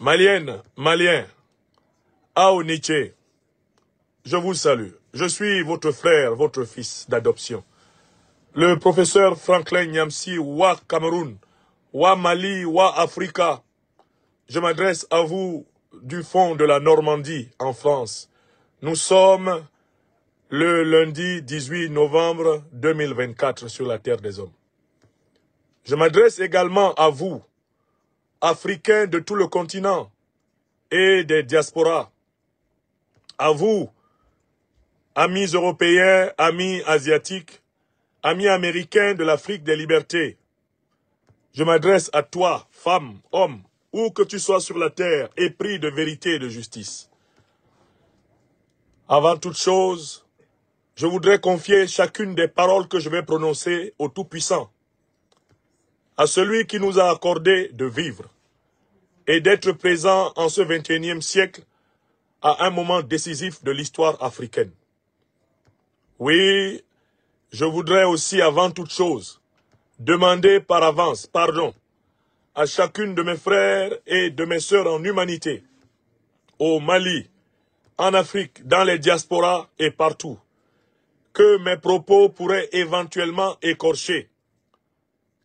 Malienne, Malien, Aoniche, je vous salue. Je suis votre frère, votre fils d'adoption. Le professeur Franklin Nyamsi, Wa Cameroun, Wa Mali, Wa Africa. Je m'adresse à vous du fond de la Normandie, en France. Nous sommes le lundi 18 novembre 2024 sur la terre des hommes. Je m'adresse également à vous, Africains de tout le continent et des diasporas. À vous, amis européens, amis asiatiques, amis américains de l'Afrique des libertés. Je m'adresse à toi, femme, homme, où que tu sois sur la terre, épris de vérité et de justice. Avant toute chose, je voudrais confier chacune des paroles que je vais prononcer au Tout-Puissant, à celui qui nous a accordé de vivre et d'être présent en ce 21e siècle à un moment décisif de l'histoire africaine. Oui, je voudrais aussi avant toute chose demander par avance pardon à chacune de mes frères et de mes sœurs en humanité, au Mali, en Afrique, dans les diasporas et partout, que mes propos pourraient éventuellement écorcher,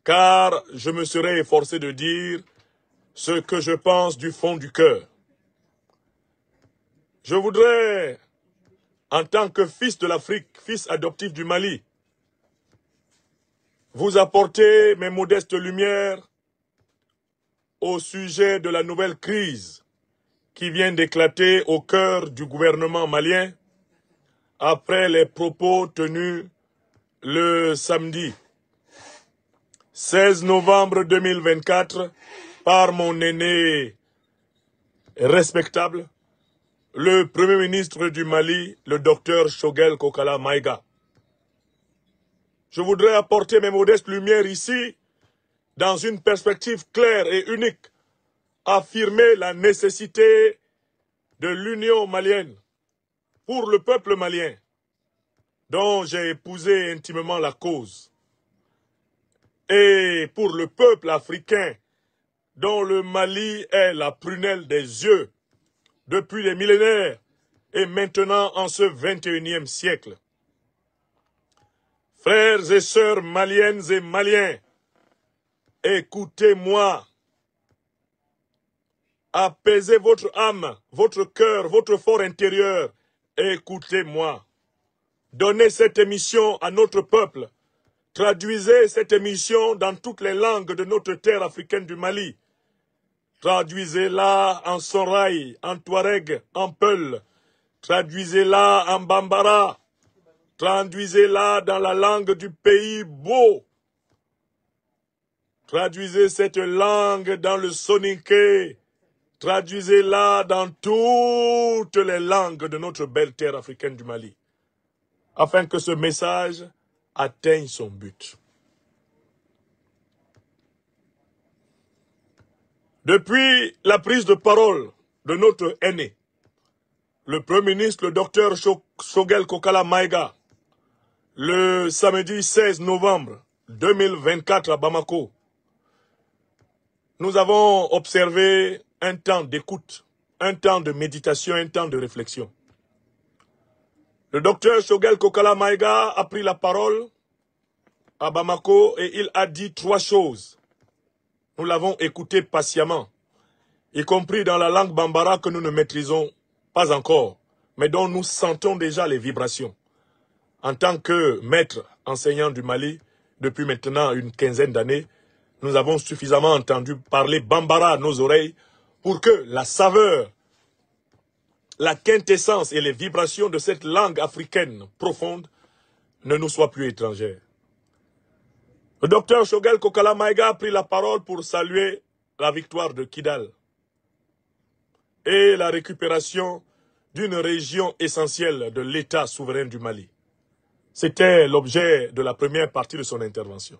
car je me serais efforcé de dire ce que je pense du fond du cœur. Je voudrais, en tant que fils de l'Afrique, fils adoptif du Mali, vous apporter mes modestes lumières au sujet de la nouvelle crise qui vient d'éclater au cœur du gouvernement malien après les propos tenus le samedi 16 novembre 2024 par mon aîné respectable, le Premier ministre du Mali, le docteur Shogel Kokala Maïga. Je voudrais apporter mes modestes lumières ici dans une perspective claire et unique, affirmer la nécessité de l'union malienne pour le peuple malien, dont j'ai épousé intimement la cause, et pour le peuple africain, dont le Mali est la prunelle des yeux depuis des millénaires et maintenant en ce 21e siècle. Frères et sœurs maliennes et maliens, écoutez-moi. Apaisez votre âme, votre cœur, votre fort intérieur. Écoutez-moi. Donnez cette émission à notre peuple. Traduisez cette émission dans toutes les langues de notre terre africaine du Mali. Traduisez-la en Soraï, en Touareg, en Peul. Traduisez-la en Bambara. Traduisez-la dans la langue du pays beau. Traduisez cette langue dans le soninké. Traduisez-la dans toutes les langues de notre belle terre africaine du Mali, afin que ce message atteigne son but. Depuis la prise de parole de notre aîné, le Premier ministre, le docteur Shogel Kokala Maïga, le samedi 16 novembre 2024 à Bamako, nous avons observé un temps d'écoute, un temps de méditation, un temps de réflexion. Le docteur Shogel Kokala Maïga a pris la parole à Bamako et il a dit trois choses. Nous l'avons écouté patiemment, y compris dans la langue bambara que nous ne maîtrisons pas encore, mais dont nous sentons déjà les vibrations. En tant que maître enseignant du Mali, depuis maintenant une quinzaine d'années, nous avons suffisamment entendu parler bambara à nos oreilles pour que la saveur, la quintessence et les vibrations de cette langue africaine profonde ne nous soient plus étrangères. Le docteur Shogel Kokala Maïga a pris la parole pour saluer la victoire de Kidal et la récupération d'une région essentielle de l'État souverain du Mali. C'était l'objet de la première partie de son intervention.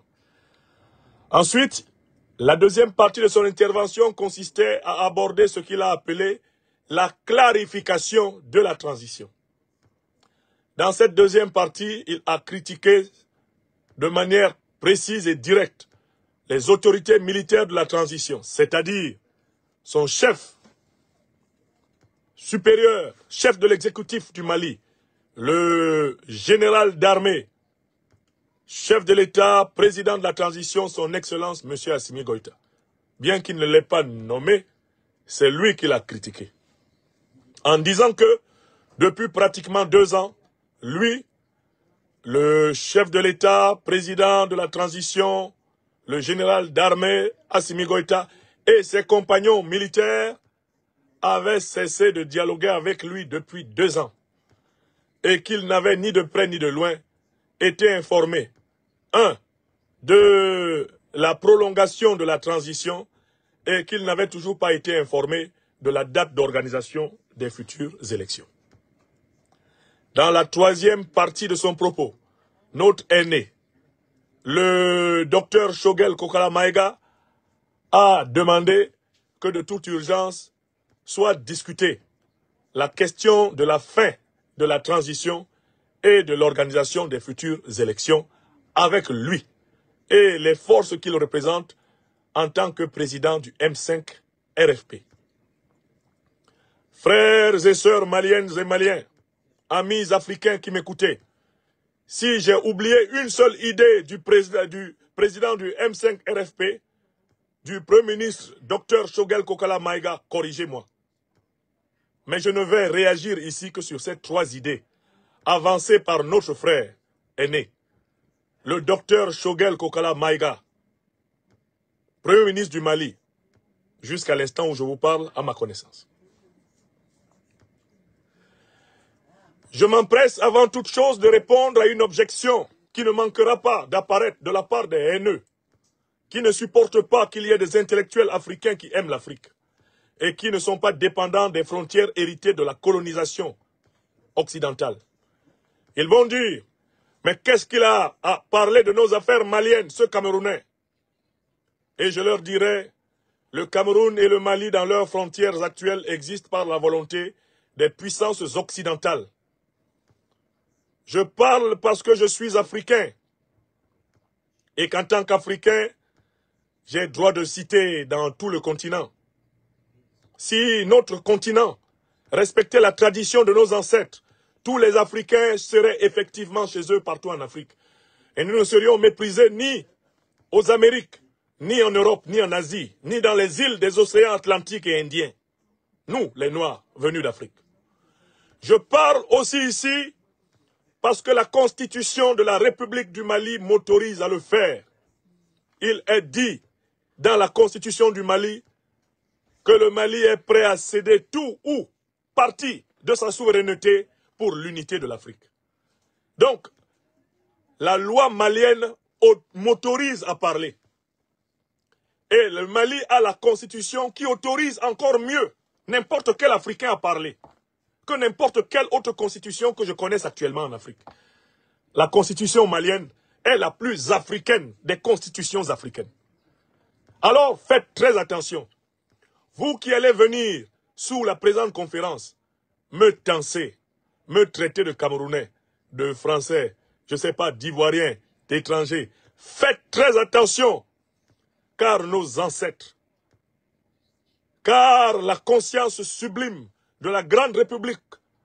Ensuite, la deuxième partie de son intervention consistait à aborder ce qu'il a appelé la clarification de la transition. Dans cette deuxième partie, il a critiqué de manière précise et directe les autorités militaires de la transition, c'est-à-dire son chef supérieur, chef de l'exécutif du Mali, le général d'armée, chef de l'État, président de la transition, son Excellence, M. Assimi Goïta. Bien qu'il ne l'ait pas nommé, c'est lui qui l'a critiqué. En disant que, depuis pratiquement deux ans, lui, le chef de l'État, président de la transition, le général d'armée, Assimi Goïta, et ses compagnons militaires avaient cessé de dialoguer avec lui depuis deux ans. Et qu'il n'avait ni de près ni de loin été informé, un, de la prolongation de la transition et qu'il n'avait toujours pas été informé de la date d'organisation des futures élections. Dans la troisième partie de son propos, notre aîné, le docteur Shogel Kokala Maïga, a demandé que de toute urgence soit discutée la question de la fin de la transition et de l'organisation des futures élections avec lui et les forces qu'il représente en tant que président du M5 RFP. Frères et sœurs maliennes et maliens, amis africains qui m'écoutez, si j'ai oublié une seule idée du président du, président du M5 RFP, du Premier ministre Dr Shogel Kokala Maïga, corrigez-moi. Mais je ne vais réagir ici que sur ces trois idées avancées par notre frère aîné, le docteur Shogel Kokala Maïga, Premier ministre du Mali, jusqu'à l'instant où je vous parle à ma connaissance. Je m'empresse avant toute chose de répondre à une objection qui ne manquera pas d'apparaître de la part des haineux, qui ne supportent pas qu'il y ait des intellectuels africains qui aiment l'Afrique et qui ne sont pas dépendants des frontières héritées de la colonisation occidentale. Ils vont dire, mais qu'est-ce qu'il a à parler de nos affaires maliennes, ce Camerounais? Et je leur dirai, le Cameroun et le Mali dans leurs frontières actuelles existent par la volonté des puissances occidentales. Je parle parce que je suis africain et qu'en tant qu'Africain, j'ai droit de citer dans tout le continent si notre continent respectait la tradition de nos ancêtres, tous les Africains seraient effectivement chez eux partout en Afrique. Et nous ne serions méprisés ni aux Amériques, ni en Europe, ni en Asie, ni dans les îles des océans Atlantiques et Indiens. Nous, les Noirs, venus d'Afrique. Je parle aussi ici parce que la constitution de la République du Mali m'autorise à le faire. Il est dit dans la constitution du Mali que le Mali est prêt à céder tout ou partie de sa souveraineté pour l'unité de l'Afrique. Donc, la loi malienne m'autorise à parler. Et le Mali a la constitution qui autorise encore mieux n'importe quel Africain à parler que n'importe quelle autre constitution que je connaisse actuellement en Afrique. La constitution malienne est la plus africaine des constitutions africaines. Alors faites très attention. Vous qui allez venir sous la présente conférence, me tenser, me traiter de Camerounais, de Français, je ne sais pas, d'Ivoiriens, d'étrangers, faites très attention, car nos ancêtres, car la conscience sublime de la grande République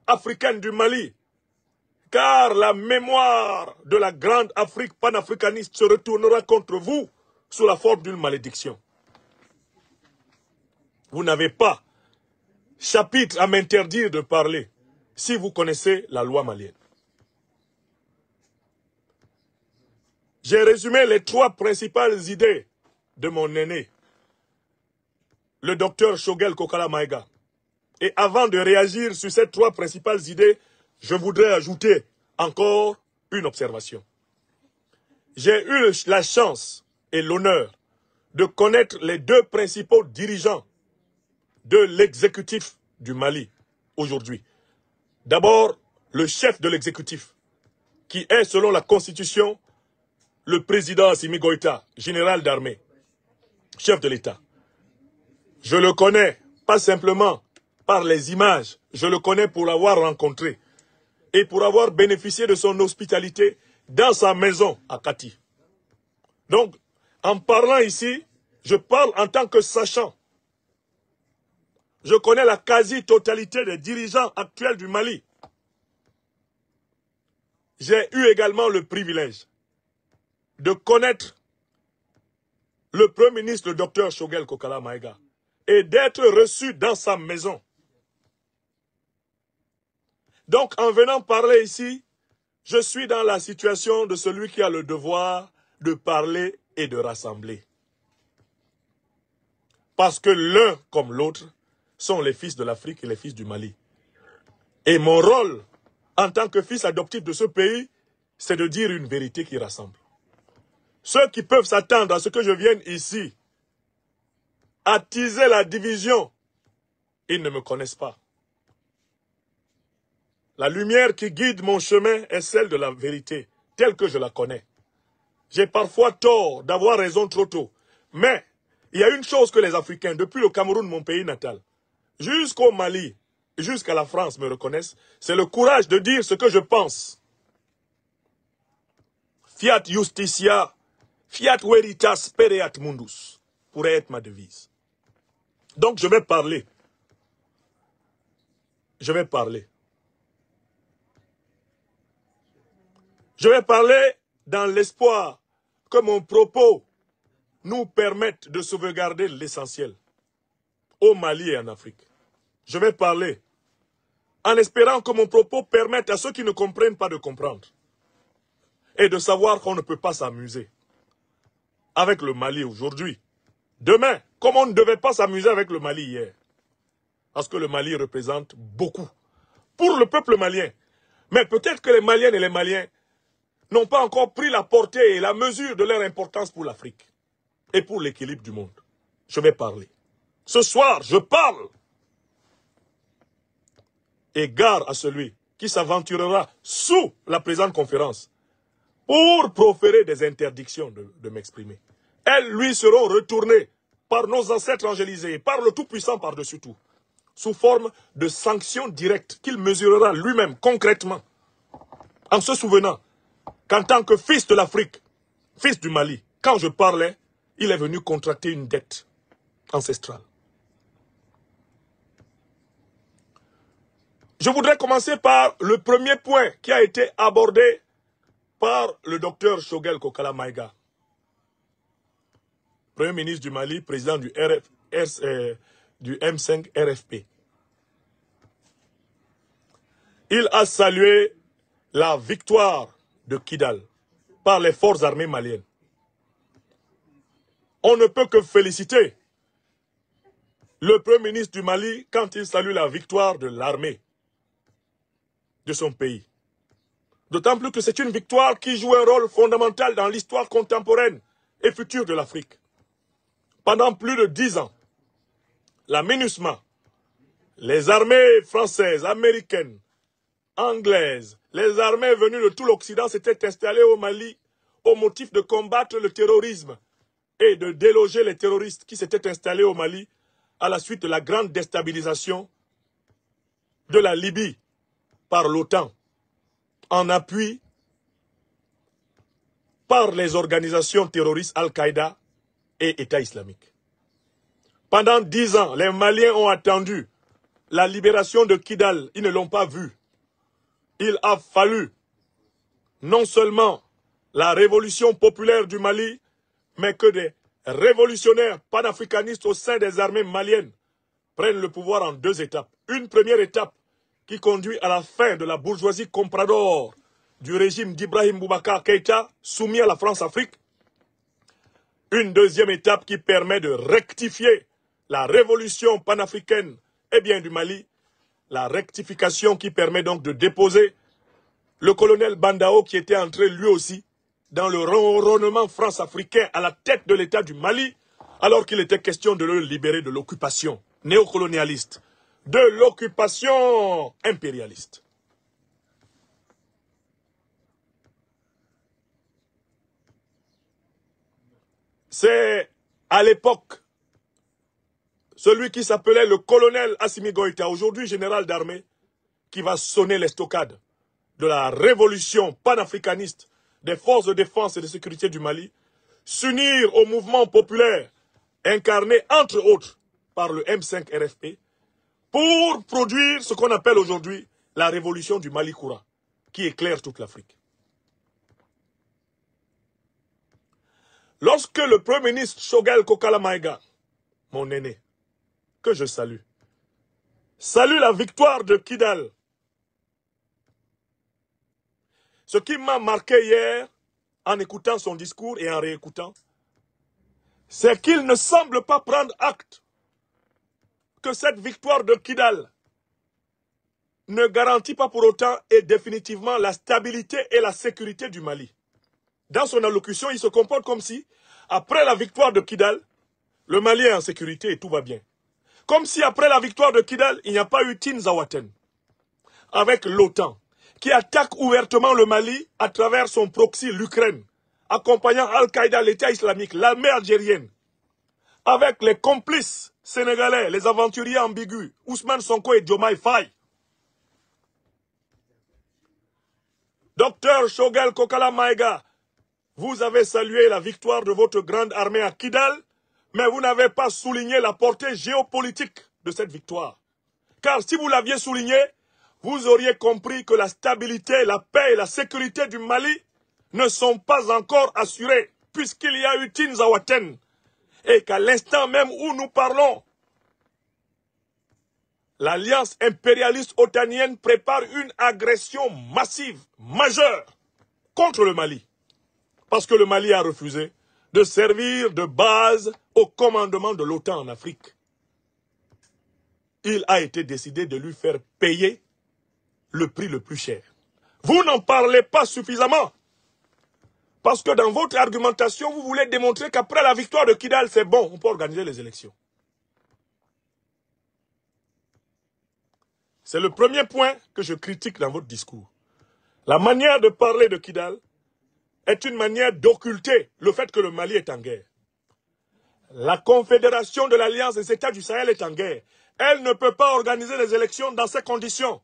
africaine du Mali, car la mémoire de la grande Afrique panafricaniste se retournera contre vous sous la forme d'une malédiction vous n'avez pas chapitre à m'interdire de parler si vous connaissez la loi malienne. J'ai résumé les trois principales idées de mon aîné, le docteur Shogel Kokala Maïga. Et avant de réagir sur ces trois principales idées, je voudrais ajouter encore une observation. J'ai eu la chance et l'honneur de connaître les deux principaux dirigeants de l'exécutif du Mali aujourd'hui. D'abord, le chef de l'exécutif, qui est, selon la Constitution, le président Assimi Goïta, général d'armée, chef de l'État. Je le connais, pas simplement par les images, je le connais pour l'avoir rencontré et pour avoir bénéficié de son hospitalité dans sa maison à Kati. Donc, en parlant ici, je parle en tant que sachant Je connais la quasi-totalité des dirigeants actuels du Mali. J'ai eu également le privilège de connaître le Premier ministre, le docteur Shogel Kokala Maïga, et d'être reçu dans sa maison. Donc, en venant parler ici, je suis dans la situation de celui qui a le devoir de parler et de rassembler. Parce que l'un comme l'autre sont les fils de l'Afrique et les fils du Mali. Et mon rôle, en tant que fils adoptif de ce pays, c'est de dire une vérité qui rassemble. Ceux qui peuvent s'attendre à ce que je vienne ici attiser la division, ils ne me connaissent pas. La lumière qui guide mon chemin est celle de la vérité, telle que je la connais. J'ai parfois tort d'avoir raison trop tôt. Mais il y a une chose que les Africains, depuis le Cameroun, mon pays natal, jusqu'au Mali, jusqu'à la France me reconnaissent, c'est le courage de dire ce que je pense. Fiat justitia, fiat veritas pereat mundus, pourrait être ma devise. Donc je vais parler. Je vais parler. Je vais parler dans l'espoir que mon propos nous permette de sauvegarder l'essentiel au Mali et en Afrique. Je vais parler en espérant que mon propos permette à ceux qui ne comprennent pas de comprendre et de savoir qu'on ne peut pas s'amuser avec le Mali aujourd'hui. Demain, comme on ne devait pas s'amuser avec le Mali hier. Parce que le Mali représente beaucoup pour le peuple malien. Mais peut-être que les Maliennes et les Maliens n'ont pas encore pris la portée et la mesure de leur importance pour l'Afrique et pour l'équilibre du monde. Je vais parler. Ce soir, je parle. Et gare à celui qui s'aventurera sous la présente conférence pour proférer des interdictions de, m'exprimer. Elles lui seront retournées par nos ancêtres angélisés, par le Tout-Puissant par-dessus tout, sous forme de sanctions directes qu'il mesurera lui-même concrètement, en se souvenant qu'en tant que fils de l'Afrique, fils du Mali, quand je parlais, il est venu contracter une dette ancestrale. Je voudrais commencer par le premier point qui a été abordé par le docteur Shogel Kokala Maïga, Premier ministre du Mali, président du, euh, du M5 RFP. Il a salué la victoire de Kidal par les forces armées maliennes. On ne peut que féliciter le Premier ministre du Mali quand il salue la victoire de l'armée de son pays. D'autant plus que c'est une victoire qui joue un rôle fondamental dans l'histoire contemporaine et future de l'Afrique. Pendant plus de dix ans, la MINUSMA, les armées françaises, américaines, anglaises, les armées venues de tout l'Occident s'étaient installées au Mali au motif de combattre le terrorisme et de déloger les terroristes qui s'étaient installés au Mali à la suite de la grande déstabilisation de la Libye par l'OTAN, en appui par les organisations terroristes Al-Qaïda et État islamique. Pendant dix ans, les Maliens ont attendu la libération de Kidal. Ils ne l'ont pas vu il a fallu non seulement la révolution populaire du Mali, mais que des révolutionnaires panafricanistes au sein des armées maliennes prennent le pouvoir en deux étapes. Une première étape qui conduit à la fin de la bourgeoisie comprador du régime d'Ibrahim Boubacar Keïta soumis à la France-Afrique. Une deuxième étape qui permet de rectifier la révolution panafricaine bien du Mali la rectification qui permet donc de déposer le colonel Bandao qui était entré lui aussi dans le ronronnement france-africain à la tête de l'État du Mali, alors qu'il était question de le libérer de l'occupation néocolonialiste, de l'occupation impérialiste. C'est à l'époque celui qui s'appelait le colonel Assimi Goïta, aujourd'hui général d'armée, qui va sonner l'estocade de la révolution panafricaniste des forces de défense et de sécurité du Mali, s'unir au mouvement populaire incarné entre autres par le M5 RFP pour produire ce qu'on appelle aujourd'hui la révolution du Mali Koura, qui éclaire toute l'Afrique. Lorsque le Premier ministre Shogel Kokala Maïga, mon aîné, que je salue, salue la victoire de Kidal, ce qui m'a marqué hier, en écoutant son discours et en réécoutant, c'est qu'il ne semble pas prendre acte que cette victoire de Kidal ne garantit pas pour autant et définitivement la stabilité et la sécurité du Mali. Dans son allocution, il se comporte comme si, après la victoire de Kidal, le Mali est en sécurité et tout va bien. Comme si après la victoire de Kidal, il n'y a pas eu Tinzawaten avec l'OTAN, qui attaque ouvertement le Mali à travers son proxy, l'Ukraine, accompagnant Al-Qaïda, l'État islamique, l'armée algérienne, avec les complices sénégalais, les aventuriers ambigus, Ousmane Sonko et Jomai Faye. Docteur Shogel Kokala Maïga, vous avez salué la victoire de votre grande armée à Kidal, mais vous n'avez pas souligné la portée géopolitique de cette victoire. Car si vous l'aviez souligné, vous auriez compris que la stabilité, la paix et la sécurité du Mali ne sont pas encore assurées, puisqu'il y a eu Tinzawaten, et qu'à l'instant même où nous parlons, l'alliance impérialiste otanienne prépare une agression massive, majeure, contre le Mali. Parce que le Mali a refusé de servir de base commandement de l'OTAN en Afrique. Il a été décidé de lui faire payer le prix le plus cher. Vous n'en parlez pas suffisamment. Parce que dans votre argumentation, vous voulez démontrer qu'après la victoire de Kidal, c'est bon, on peut organiser les élections. C'est le premier point que je critique dans votre discours. La manière de parler de Kidal est une manière d'occulter le fait que le Mali est en guerre. La confédération de l'Alliance des États du Sahel est en guerre. Elle ne peut pas organiser les élections dans ces conditions.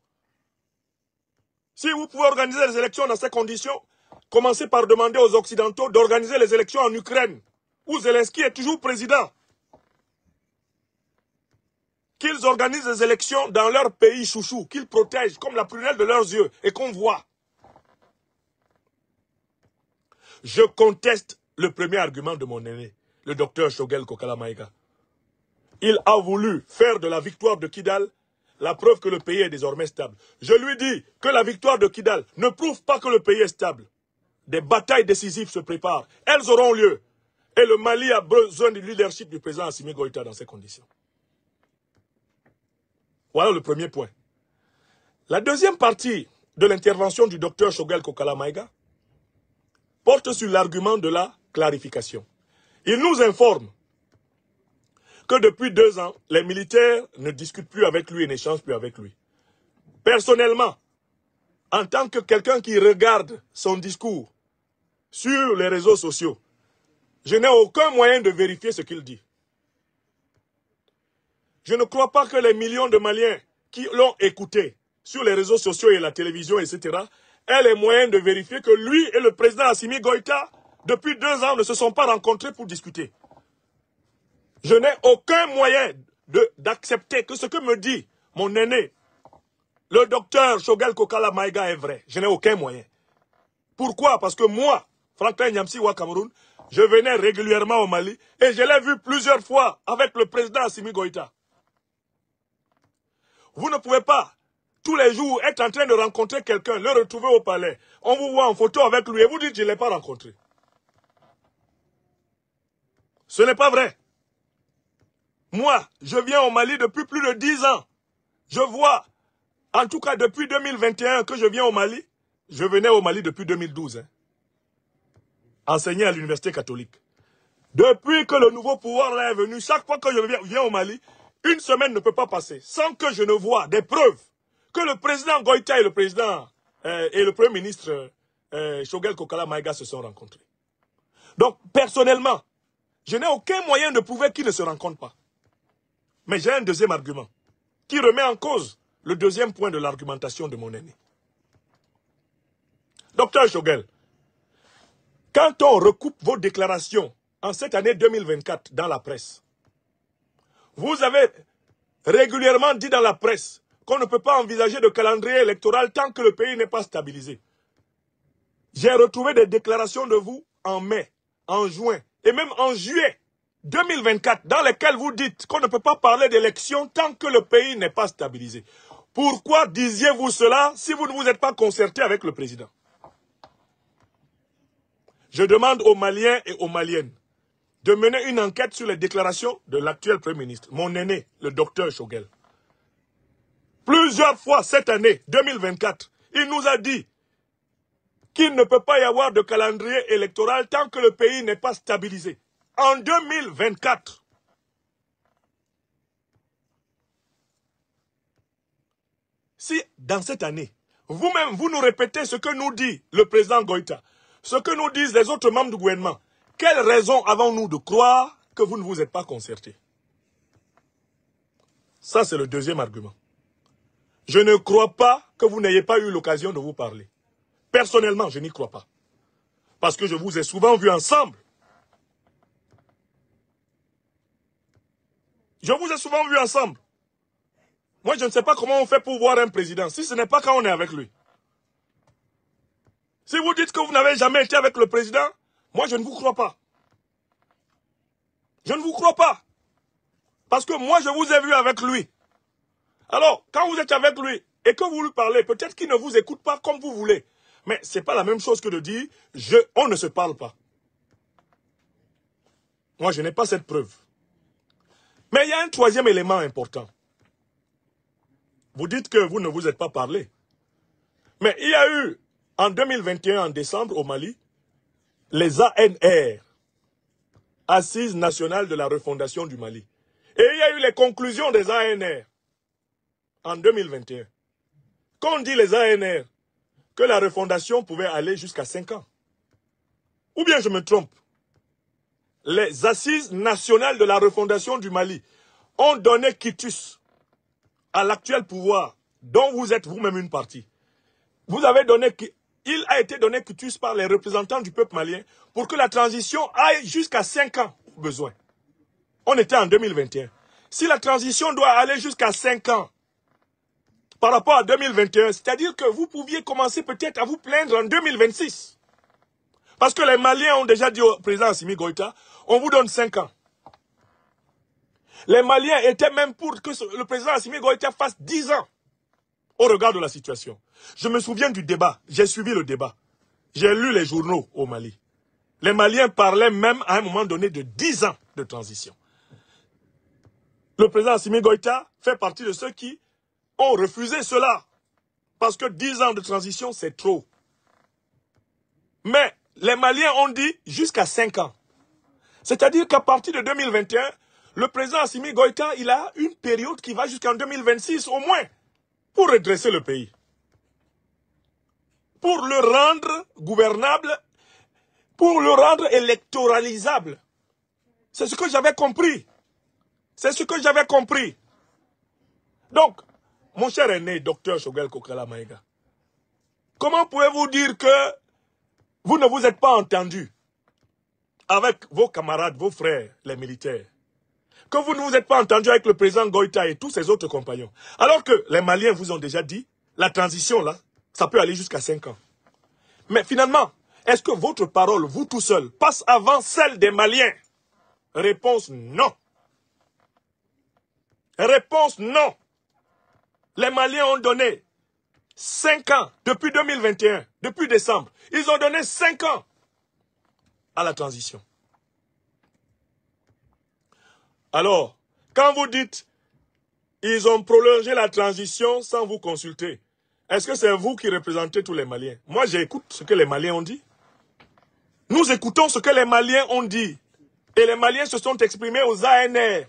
Si vous pouvez organiser les élections dans ces conditions, commencez par demander aux Occidentaux d'organiser les élections en Ukraine, où Zelensky est toujours président. Qu'ils organisent les élections dans leur pays chouchou, qu'ils protègent comme la prunelle de leurs yeux et qu'on voit. Je conteste le premier argument de mon aîné, le docteur Shogel Kokalamaïga. Il a voulu faire de la victoire de Kidal la preuve que le pays est désormais stable. Je lui dis que la victoire de Kidal ne prouve pas que le pays est stable. Des batailles décisives se préparent. Elles auront lieu. Et le Mali a besoin du leadership du président Assimi Goïta dans ces conditions. Voilà le premier point. La deuxième partie de l'intervention du docteur Shogel Kokala Maïga porte sur l'argument de la clarification. Il nous informe que depuis deux ans, les militaires ne discutent plus avec lui et n'échangent plus avec lui. Personnellement, en tant que quelqu'un qui regarde son discours sur les réseaux sociaux, je n'ai aucun moyen de vérifier ce qu'il dit. Je ne crois pas que les millions de Maliens qui l'ont écouté sur les réseaux sociaux et la télévision, etc., aient les moyens de vérifier que lui et le président Assimi Goïta, depuis deux ans, ne se sont pas rencontrés pour discuter. Je n'ai aucun moyen d'accepter que ce que me dit mon aîné, le docteur Shogel Kokala Maïga est vrai. Je n'ai aucun moyen. Pourquoi? Parce que moi, Franklin Nyamsi wa je venais régulièrement au Mali et je l'ai vu plusieurs fois avec le président Assimi Goïta. Vous ne pouvez pas tous les jours être en train de rencontrer quelqu'un, le retrouver au palais. On vous voit en photo avec lui et vous dites je ne l'ai pas rencontré. Ce n'est pas vrai. Moi, je viens au Mali depuis plus de dix ans. Je vois, en tout cas depuis 2021 que je viens au Mali, je venais au Mali depuis 2012. Hein, enseigner à l'université catholique. Depuis que le nouveau pouvoir est venu, chaque fois que je viens, au Mali, une semaine ne peut pas passer sans que je ne vois des preuves que le président Goïta et le président euh, et le premier ministre euh, Shogel Kokala Maïga se sont rencontrés. Donc, personnellement, je n'ai aucun moyen de prouver qu'ils ne se rencontrent pas. Mais j'ai un deuxième argument qui remet en cause le deuxième point de l'argumentation de mon aîné. Docteur Shogel, quand on recoupe vos déclarations en cette année 2024 dans la presse, vous avez régulièrement dit dans la presse qu'on ne peut pas envisager de calendrier électoral tant que le pays n'est pas stabilisé. J'ai retrouvé des déclarations de vous en mai, en juin et même en juillet 2024 dans lesquelles vous dites qu'on ne peut pas parler d'élection tant que le pays n'est pas stabilisé. Pourquoi disiez-vous cela si vous ne vous êtes pas concerté avec le président? Je demande aux Maliens et aux Maliennes de mener une enquête sur les déclarations de l'actuel Premier ministre, mon aîné, le docteur Chogel. Plusieurs fois cette année, 2024, il nous a dit qu'il ne peut pas y avoir de calendrier électoral tant que le pays n'est pas stabilisé. En 2024, si dans cette année, vous-même, vous nous répétez ce que nous dit le président Goïta, ce que nous disent les autres membres du gouvernement, quelle raison avons-nous de croire que vous ne vous êtes pas concertés? Ça, c'est le deuxième argument. Je ne crois pas que vous n'ayez pas eu l'occasion de vous parler. Personnellement, je n'y crois pas. Parce que je vous ai souvent vus ensemble. Je vous ai souvent vus ensemble. Moi, je ne sais pas comment on fait pour voir un président, si ce n'est pas quand on est avec lui. Si vous dites que vous n'avez jamais été avec le président, moi, je ne vous crois pas. Je ne vous crois pas. Parce que moi, je vous ai vu avec lui. Alors, quand vous êtes avec lui et que vous lui parlez, peut-être qu'il ne vous écoute pas comme vous voulez. Mais ce n'est pas la même chose que de dire, je, on ne se parle pas. Moi, je n'ai pas cette preuve. Mais il y a un troisième élément important. Vous dites que vous ne vous êtes pas parlé. Mais il y a eu, en 2021, en décembre, au Mali, les ANR, Assises nationales de la refondation du Mali. Et il y a eu les conclusions des ANR en 2021. Quand dit les ANR, que la refondation pouvait aller jusqu'à 5 ans. Ou bien je me trompe. Les assises nationales de la refondation du Mali ont donné quitus à l'actuel pouvoir dont vous êtes vous-même une partie. Vous avez donné il a été donné quitus par les représentants du peuple malien pour que la transition aille jusqu'à 5 ans besoin. On était en 2021. Si la transition doit aller jusqu'à 5 ans par rapport à 2021, c'est-à-dire que vous pouviez commencer peut-être à vous plaindre en 2026. Parce que les Maliens ont déjà dit au président Assimi Goïta, on vous donne 5 ans. Les Maliens étaient même pour que le président Assimi Goïta fasse 10 ans au regard de la situation. Je me souviens du débat. J'ai suivi le débat. J'ai lu les journaux au Mali. Les Maliens parlaient même à un moment donné de 10 ans de transition. Le président Assimi Goïta fait partie de ceux qui ont refusé cela. Parce que 10 ans de transition, c'est trop. Mais les Maliens ont dit jusqu'à 5 ans. C'est-à-dire qu'à partir de 2021, le président Assimi Goïta, il a une période qui va jusqu'en 2026 au moins pour redresser le pays. Pour le rendre gouvernable, pour le rendre électoralisable. C'est ce que j'avais compris. C'est ce que j'avais compris. Donc, mon cher aîné, docteur Shogel Kokala Maïga, comment pouvez-vous dire que vous ne vous êtes pas entendu avec vos camarades, vos frères, les militaires que vous ne vous êtes pas entendu avec le président Goïta et tous ses autres compagnons. Alors que les Maliens vous ont déjà dit, la transition là, ça peut aller jusqu'à 5 ans. Mais finalement, est-ce que votre parole, vous tout seul, passe avant celle des Maliens? Réponse non. Réponse non. Les Maliens ont donné 5 ans depuis 2021, depuis décembre. Ils ont donné 5 ans à la transition. Alors, quand vous dites, ils ont prolongé la transition sans vous consulter, est-ce que c'est vous qui représentez tous les Maliens? Moi, j'écoute ce que les Maliens ont dit. Nous écoutons ce que les Maliens ont dit. Et les Maliens se sont exprimés aux ANR.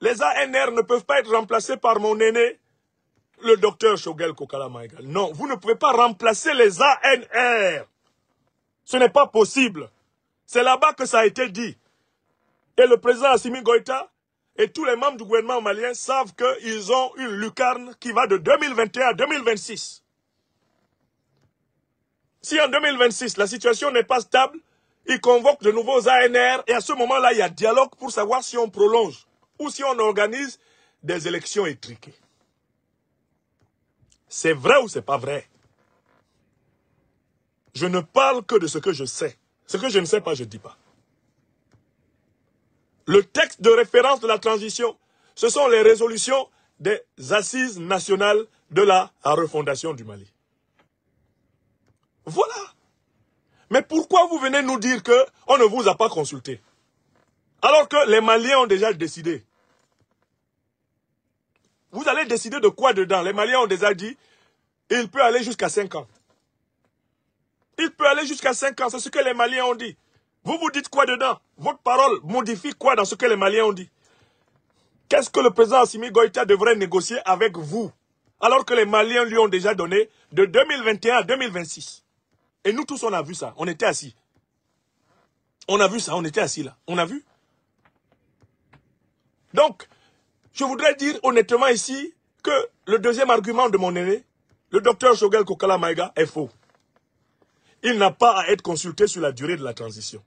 Les ANR ne peuvent pas être remplacés par mon aîné, le docteur Shogel Kokala Non, vous ne pouvez pas remplacer les ANR. Ce n'est pas possible. C'est là-bas que ça a été dit. Et le président Assimi Goïta et tous les membres du gouvernement malien savent qu'ils ont une lucarne qui va de 2021 à 2026. Si en 2026, la situation n'est pas stable, ils convoquent de nouveaux ANR et à ce moment-là, il y a dialogue pour savoir si on prolonge ou si on organise des élections étriquées. C'est vrai ou c'est pas vrai? Je ne parle que de ce que je sais. Ce que je ne sais pas, je ne dis pas. Le texte de référence de la transition, ce sont les résolutions des assises nationales de la refondation du Mali. Voilà. Mais pourquoi vous venez nous dire qu'on ne vous a pas consulté? Alors que les Maliens ont déjà décidé. Vous allez décider de quoi dedans? Les Maliens ont déjà dit, il peut aller jusqu'à 5 ans. Il peut aller jusqu'à 5 ans, c'est ce que les Maliens ont dit. Vous vous dites quoi dedans? Votre parole modifie quoi dans ce que les Maliens ont dit? Qu'est-ce que le président Assimi Goïta devrait négocier avec vous alors que les Maliens lui ont déjà donné de 2021 à 2026 Et nous tous, on a vu ça. On était assis. On a vu ça, on était assis là. On a vu Donc, je voudrais dire honnêtement ici que le deuxième argument de mon aîné, le docteur Shogel Kokala Maïga, est faux. Il n'a pas à être consulté sur la durée de la transition.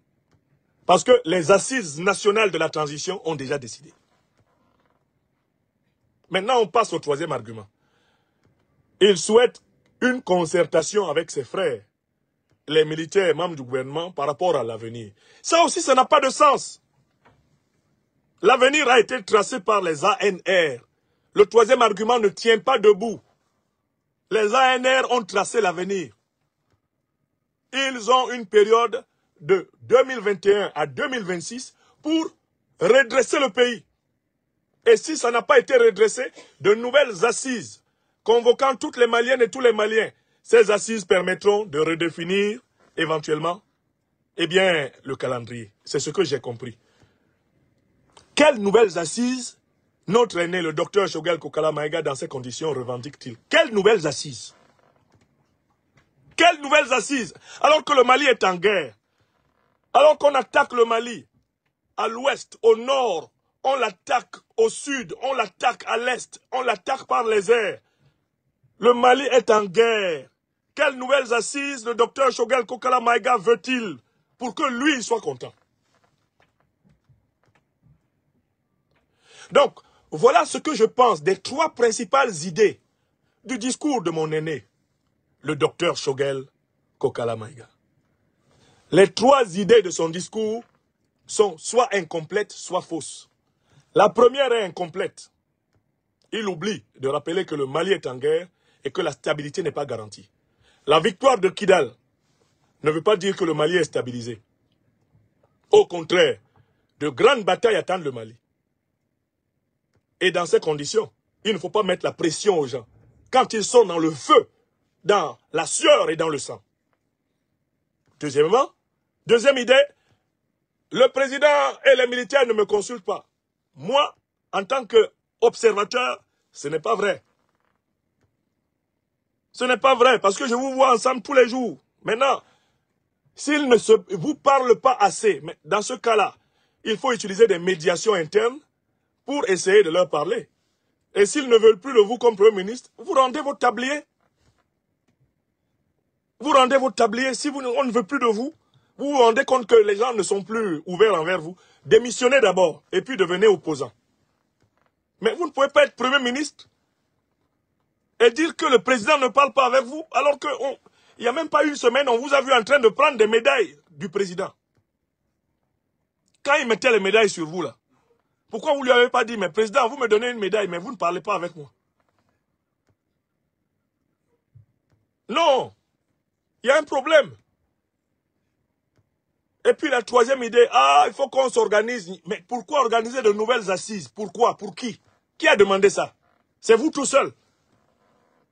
Parce que les assises nationales de la transition ont déjà décidé. Maintenant, on passe au troisième argument. Il souhaite une concertation avec ses frères, les militaires membres du gouvernement, par rapport à l'avenir. Ça aussi, ça n'a pas de sens. L'avenir a été tracé par les ANR. Le troisième argument ne tient pas debout. Les ANR ont tracé l'avenir. Ils ont une période de 2021 à 2026 pour redresser le pays. Et si ça n'a pas été redressé, de nouvelles assises, convoquant toutes les Maliennes et tous les Maliens, ces assises permettront de redéfinir éventuellement, eh bien, le calendrier. C'est ce que j'ai compris. Quelles nouvelles assises notre aîné, le docteur Shogel Kokala Maïga, dans ces conditions, revendique-t-il? Quelles nouvelles assises? Quelles nouvelles assises? Alors que le Mali est en guerre, alors qu'on attaque le Mali à l'ouest, au nord, on l'attaque au sud, on l'attaque à l'est, on l'attaque par les airs. Le Mali est en guerre. Quelles nouvelles assises le docteur Shogel Kokala Maïga veut-il pour que lui soit content? Donc, voilà ce que je pense des trois principales idées du discours de mon aîné, le docteur Shogel Kokala Maïga. Les trois idées de son discours sont soit incomplètes, soit fausses. La première est incomplète. Il oublie de rappeler que le Mali est en guerre et que la stabilité n'est pas garantie. La victoire de Kidal ne veut pas dire que le Mali est stabilisé. Au contraire, de grandes batailles attendent le Mali. Et dans ces conditions, il ne faut pas mettre la pression aux gens. Quand ils sont dans le feu, dans la sueur et dans le sang. Deuxièmement, deuxième idée, le président et les militaires ne me consultent pas. Moi, en tant qu'observateur, ce n'est pas vrai. Ce n'est pas vrai, parce que je vous vois ensemble tous les jours. Maintenant, s'ils ne se, vous parlent pas assez, mais dans ce cas-là, il faut utiliser des médiations internes pour essayer de leur parler. Et s'ils ne veulent plus de vous comme Premier ministre, vous rendez votre tablier. Vous rendez votre tablier. Si on ne veut plus de vous, vous vous rendez compte que les gens ne sont plus ouverts envers vous. Démissionnez d'abord et puis devenez opposant. Mais vous ne pouvez pas être Premier ministre et dire que le président ne parle pas avec vous alors qu'il n'y a même pas une semaine, on vous a vu en train de prendre des médailles du président. Quand il mettait les médailles sur vous là, pourquoi vous ne lui avez pas dit, mais président, vous me donnez une médaille, mais vous ne parlez pas avec moi Non, il y a un problème. Et puis la troisième idée, ah, il faut qu'on s'organise. Mais pourquoi organiser de nouvelles assises? Pourquoi? Pour qui? Qui a demandé ça? C'est vous tout seul.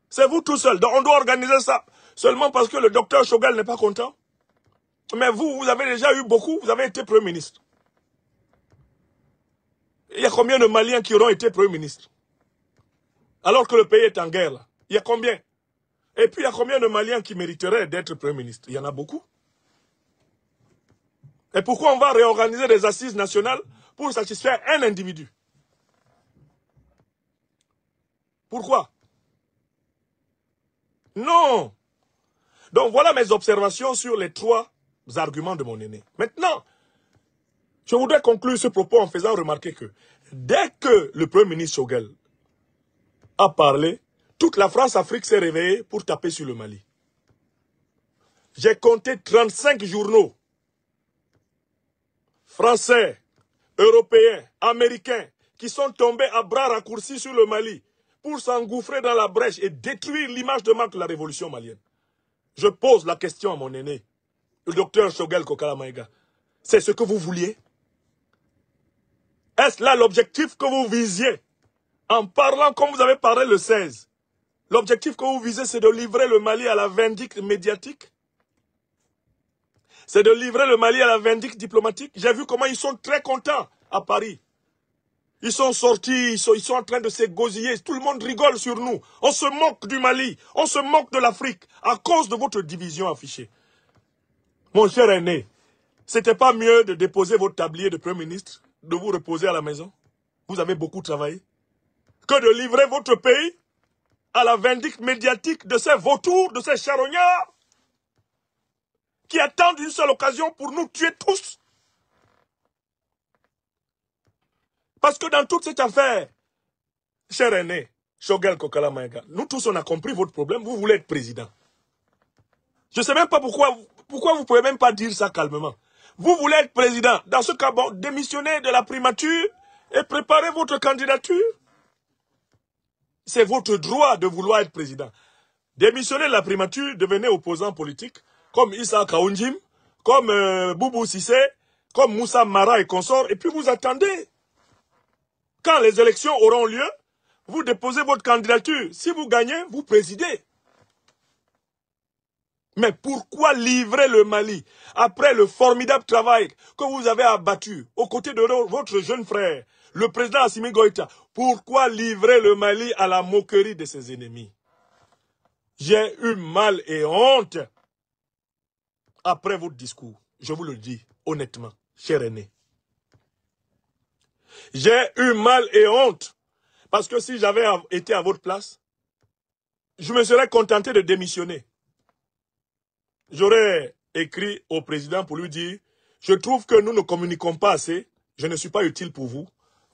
C'est vous tout seul. Donc on doit organiser ça seulement parce que le docteur Chogal n'est pas content. Mais vous, vous avez déjà eu beaucoup, vous avez été Premier ministre. Il y a combien de Maliens qui auront été Premier ministre Alors que le pays est en guerre. Il y a combien? Et puis il y a combien de Maliens qui mériteraient d'être Premier ministre? Il y en a beaucoup. Et pourquoi on va réorganiser des assises nationales pour satisfaire un individu? Pourquoi? Non Donc voilà mes observations sur les trois arguments de mon aîné. Maintenant, je voudrais conclure ce propos en faisant remarquer que Dès que le Premier ministre Shogel a parlé, toute la France-Afrique s'est réveillée pour taper sur le Mali. J'ai compté 35 journaux français, européens, américains, qui sont tombés à bras raccourcis sur le Mali pour s'engouffrer dans la brèche et détruire l'image de marque de la révolution malienne. Je pose la question à mon aîné, le docteur Shogel Kokala Maïga. C'est ce que vous vouliez? Est-ce là l'objectif que vous visiez? En parlant comme vous avez parlé le 16, l'objectif que vous visez, c'est de livrer le Mali à la vindicte médiatique? C'est de livrer le Mali à la vindicte diplomatique? J'ai vu comment ils sont très contents à Paris. Ils sont sortis, ils sont, en train de s'égosiller. Tout le monde rigole sur nous. On se moque du Mali, on se moque de l'Afrique à cause de votre division affichée. Mon cher aîné, c'était pas mieux de déposer votre tablier de Premier ministre, de vous reposer à la maison Vous avez beaucoup travaillé. Que de livrer votre pays à la vindicte médiatique de ces vautours, de ces charognards qui attendent une seule occasion pour nous tuer tous. Parce que dans toute cette affaire, cher aîné, Shogel Kokala Maïga, nous tous on a compris votre problème, vous voulez être président. Je ne sais même pas pourquoi, pourquoi vous ne pouvez même pas dire ça calmement. Vous voulez être président. Dans ce cas, bon, démissionnez de la primature et préparez votre candidature. C'est votre droit de vouloir être président. Démissionnez de la primature, devenez opposant politique, comme Issa Kaounjim, comme euh, Boubou Sissé, comme Moussa Mara et consorts, et puis vous attendez. Quand les élections auront lieu, vous déposez votre candidature. Si vous gagnez, vous présidez. Mais pourquoi livrer le Mali après le formidable travail que vous avez abattu aux côtés de votre jeune frère, le président Assimi Goïta? Pourquoi livrer le Mali à la moquerie de ses ennemis? J'ai eu mal et honte après votre discours. Je vous le dis honnêtement, cher aîné. J'ai eu mal et honte. Parce que si j'avais été à votre place, je me serais contenté de démissionner. J'aurais écrit au président pour lui dire, je trouve que nous ne communiquons pas assez, je ne suis pas utile pour vous,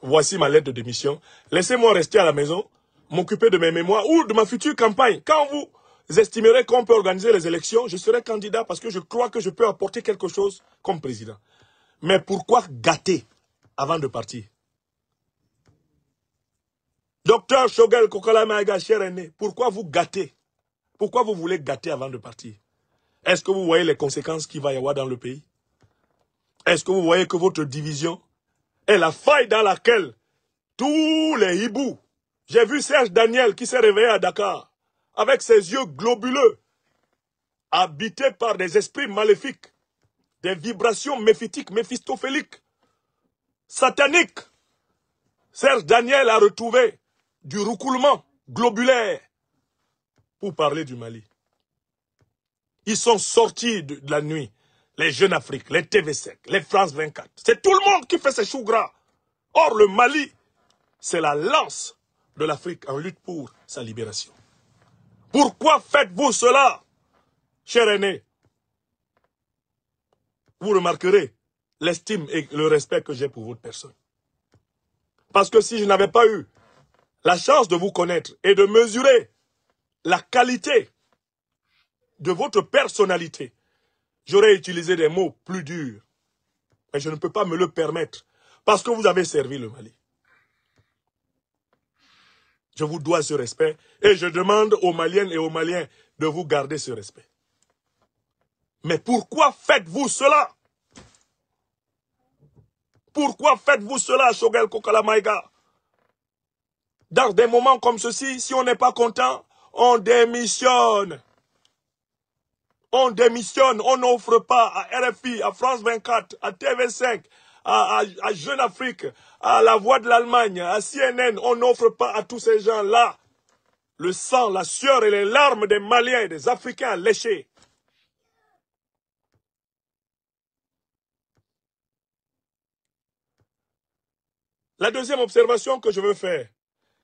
voici ma lettre de démission, laissez-moi rester à la maison, m'occuper de mes mémoires ou de ma future campagne. Quand vous estimerez qu'on peut organiser les élections, je serai candidat parce que je crois que je peux apporter quelque chose comme président. Mais pourquoi gâter avant de partir? Docteur Shogel Kokalamaga, cher aîné, pourquoi vous gâtez? Pourquoi vous voulez gâter avant de partir? Est-ce que vous voyez les conséquences qu'il va y avoir dans le pays? Est-ce que vous voyez que votre division est la faille dans laquelle tous les hiboux... J'ai vu Serge Daniel qui s'est réveillé à Dakar avec ses yeux globuleux, habité par des esprits maléfiques, des vibrations méphitiques, méphistophéliques, sataniques. Serge Daniel a retrouvé du roucoulement globulaire pour parler du Mali. Ils sont sortis de, la nuit. Les Jeunes Afrique, les TV5, les France 24. C'est tout le monde qui fait ses choux gras. Or, le Mali, c'est la lance de l'Afrique en lutte pour sa libération. Pourquoi faites-vous cela, cher aîné? Vous remarquerez l'estime et le respect que j'ai pour votre personne. Parce que si je n'avais pas eu la chance de vous connaître et de mesurer la qualité de votre personnalité, j'aurais utilisé des mots plus durs. Mais je ne peux pas me le permettre parce que vous avez servi le Mali. Je vous dois ce respect et je demande aux Maliennes et aux Maliens de vous garder ce respect. Mais pourquoi faites-vous cela? Pourquoi faites-vous cela, Shogel Kokalamaïga? Dans des moments comme ceci, si on n'est pas content, on démissionne. On démissionne, on n'offre pas à RFI, à France 24, à TV5, à, Jeune Afrique, à La Voix de l'Allemagne, à CNN, on n'offre pas à tous ces gens-là le sang, la sueur et les larmes des Maliens et des Africains léchés. La deuxième observation que je veux faire,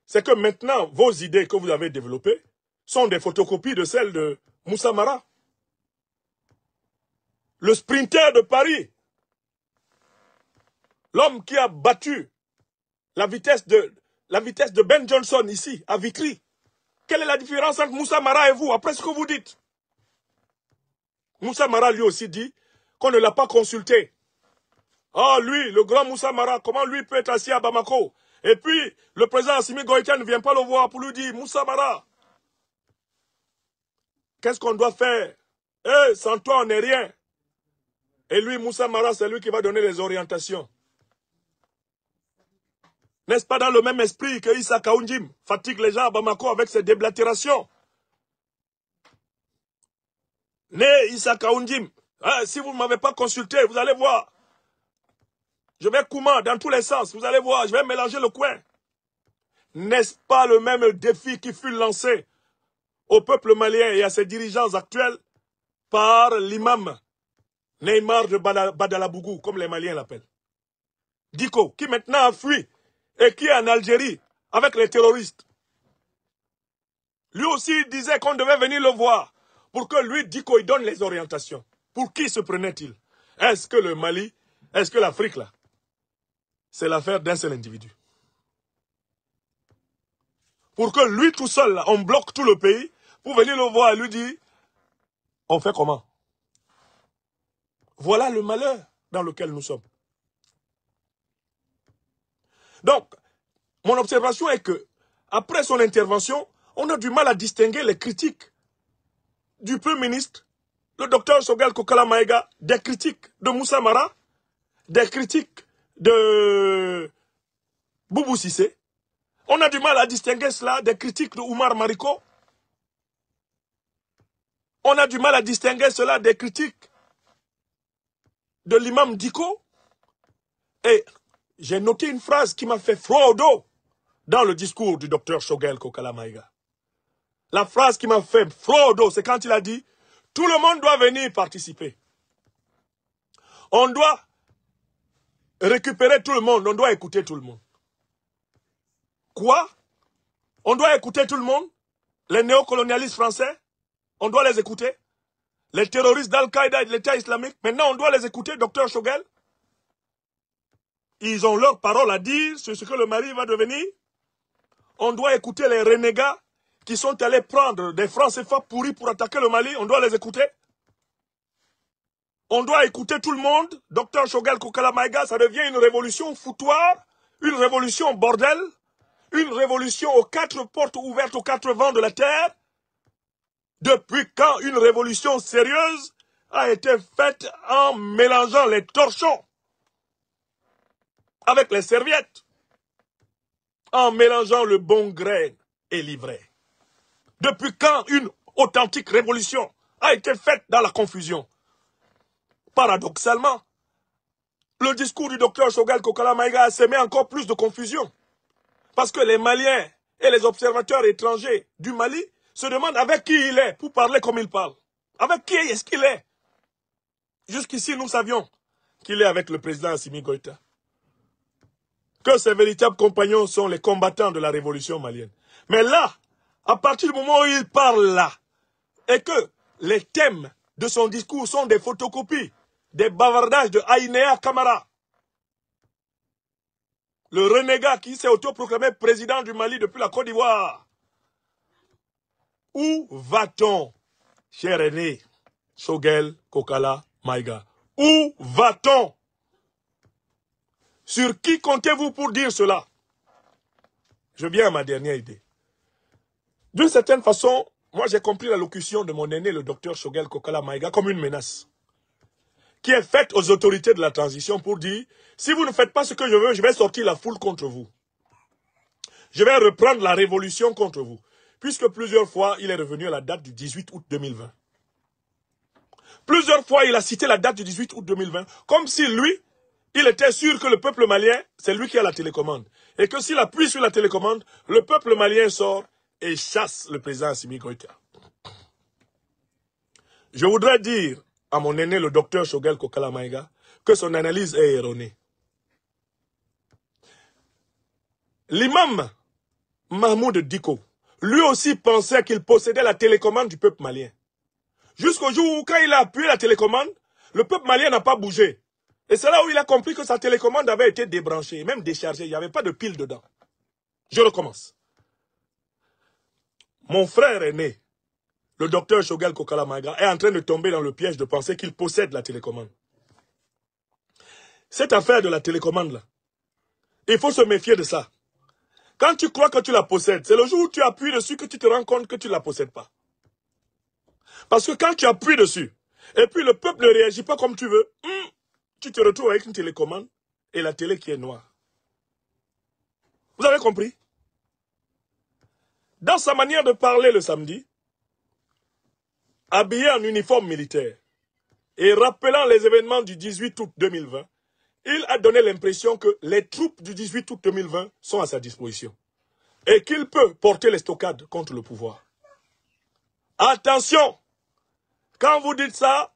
c'est que maintenant, vos idées que vous avez développées sont des photocopies de celles de Moussa Mara. Le sprinter de Paris. L'homme qui a battu la vitesse de, Ben Johnson ici, à Vitry. Quelle est la différence entre Moussa Mara et vous, après ce que vous dites? Moussa Mara lui aussi dit qu'on ne l'a pas consulté. Ah, lui, le grand Moussa Mara, comment lui peut être assis à Bamako? Et puis, le président Assimi Goïta ne vient pas le voir pour lui dire, Moussa Mara, qu'est-ce qu'on doit faire? Eh, sans toi, on n'est rien. Et lui, Moussa Mara, c'est lui qui va donner les orientations. N'est-ce pas dans le même esprit que Issa Kaounjim fatigue les gens à Bamako avec ses déblatérations? Né Issa Kaounjim, hein, si vous ne m'avez pas consulté, vous allez voir. Je vais Kouma dans tous les sens, vous allez voir, je vais mélanger le coin. N'est-ce pas le même défi qui fut lancé au peuple malien et à ses dirigeants actuels par l'imam Neymar de Badalabougou, comme les Maliens l'appellent. Diko, qui maintenant a fui et qui est en Algérie avec les terroristes. Lui aussi disait qu'on devait venir le voir pour que lui, Diko, il donne les orientations. Pour qui se prenait-il? Est-ce que le Mali, est-ce que l'Afrique, là, c'est l'affaire d'un seul individu Pour que lui tout seul, on bloque tout le pays, pour venir le voir et lui dire, on fait comment? Voilà le malheur dans lequel nous sommes. Donc, mon observation est que, après son intervention, on a du mal à distinguer les critiques du Premier ministre, le docteur Sogal Kokala Maïga, des critiques de Moussa Mara, des critiques de Boubou Sissé. On a du mal à distinguer cela des critiques de Oumar Mariko. On a du mal à distinguer cela des critiques de l'imam Diko. Et j'ai noté une phrase qui m'a fait froid au dos dans le discours du docteur Shogel Kokalamaïga. La phrase qui m'a fait froid au dos, c'est quand il a dit « Tout le monde doit venir participer. On doit récupérer tout le monde, on doit écouter tout le monde. » Quoi? On doit écouter tout le monde? Les néocolonialistes français? On doit les écouter? Les terroristes d'Al-Qaïda et de l'État islamique Maintenant, on doit les écouter, docteur Shogel ils ont leur parole à dire sur ce que le mari va devenir. On doit écouter les renégats qui sont allés prendre des francs CFA pourris pour attaquer le Mali. On doit les écouter. On doit écouter tout le monde. Docteur Shogel Kokalamaïga, ça devient une révolution foutoir, une révolution bordel, une révolution aux quatre portes ouvertes aux quatre vents de la terre. Depuis quand une révolution sérieuse a été faite en mélangeant les torchons avec les serviettes, en mélangeant le bon grain et l'ivraie? Depuis quand une authentique révolution a été faite dans la confusion? Paradoxalement, le discours du docteur Shogal Kokala Maïga a semé encore plus de confusion. Parce que les Maliens et les observateurs étrangers du Mali se demandent avec qui il est pour parler comme il parle. Avec qui est-ce qu'il est? Jusqu'ici, nous savions qu'il est avec le président Assimi Goïta que ses véritables compagnons sont les combattants de la révolution malienne. Mais là, à partir du moment où il parle là, et que les thèmes de son discours sont des photocopies, des bavardages de Aïnéa Kamara, le renégat qui s'est autoproclamé président du Mali depuis la Côte d'Ivoire. Où va-t-on, cher aîné, Sogel, Kokala, Maïga? Où va-t-on? Sur qui comptez-vous pour dire cela? Je viens à ma dernière idée. D'une certaine façon, moi j'ai compris l'allocution de mon aîné, le docteur Shogel Kokala Maïga, comme une menace qui est faite aux autorités de la transition pour dire si vous ne faites pas ce que je veux, je vais sortir la foule contre vous. Je vais reprendre la révolution contre vous. Puisque plusieurs fois, il est revenu à la date du 18 août 2020. Plusieurs fois, il a cité la date du 18 août 2020, comme si lui, il était sûr que le peuple malien, c'est lui qui a la télécommande. Et que s'il appuie sur la télécommande, le peuple malien sort et chasse le président Assimi Goïta. Je voudrais dire à mon aîné, le docteur Shogel Kokalamaïga, que son analyse est erronée. L'imam Mahmoud Diko, lui aussi pensait qu'il possédait la télécommande du peuple malien. Jusqu'au jour où, quand il a appuyé la télécommande, le peuple malien n'a pas bougé. Et c'est là où il a compris que sa télécommande avait été débranchée, même déchargée. Il n'y avait pas de pile dedans. Je recommence. Mon frère aîné, le docteur Shogel Kokalamaga, est en train de tomber dans le piège de penser qu'il possède la télécommande. Cette affaire de la télécommande, là, il faut se méfier de ça. Quand tu crois que tu la possèdes, c'est le jour où tu appuies dessus que tu te rends compte que tu ne la possèdes pas. Parce que quand tu appuies dessus, et puis le peuple ne réagit pas comme tu veux, hmm, tu te retrouves avec une télécommande et la télé qui est noire. Vous avez compris? Dans sa manière de parler le samedi, habillé en uniforme militaire et rappelant les événements du 18 août 2020, il a donné l'impression que les troupes du 18 août 2020 sont à sa disposition et qu'il peut porter les stockades contre le pouvoir. Attention, quand vous dites ça,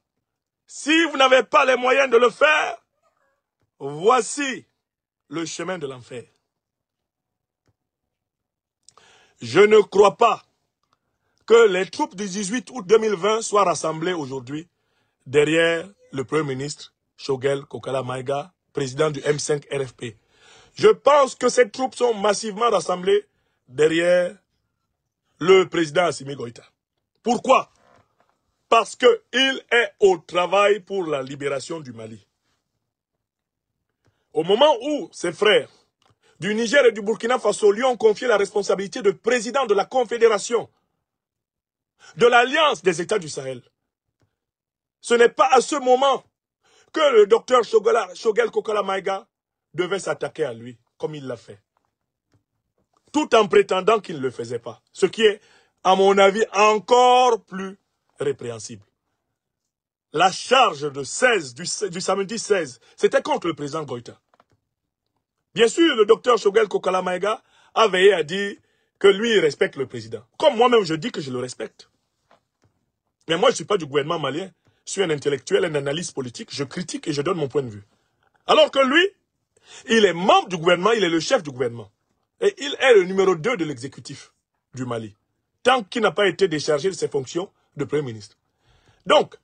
si vous n'avez pas les moyens de le faire, voici le chemin de l'enfer. Je ne crois pas que les troupes du 18 août 2020 soient rassemblées aujourd'hui derrière le Premier ministre Shogel Kokala Maïga, président du M5 RFP. Je pense que ces troupes sont massivement rassemblées derrière le président Assimi Goïta. Pourquoi? Parce qu'il est au travail pour la libération du Mali. Au moment où ses frères du Niger et du Burkina Faso lui ont confié la responsabilité de président de la Confédération, de l'Alliance des États du Sahel, ce n'est pas à ce moment que le docteur Shogel Kokala Maïga devait s'attaquer à lui, comme il l'a fait. Tout en prétendant qu'il ne le faisait pas. Ce qui est, à mon avis, encore plus répréhensible. La charge de 16, du, samedi 16, c'était contre le président Goïta. Bien sûr, le docteur Shogel Kokala Maïga a veillé à dire que lui, il respecte le président. Comme moi-même, je dis que je le respecte. Mais moi, je ne suis pas du gouvernement malien. Je suis un intellectuel, un analyste politique, je critique et je donne mon point de vue. Alors que lui, il est membre du gouvernement, il est le chef du gouvernement. Et il est le numéro 2 de l'exécutif du Mali, tant qu'il n'a pas été déchargé de ses fonctions de Premier ministre. Donc,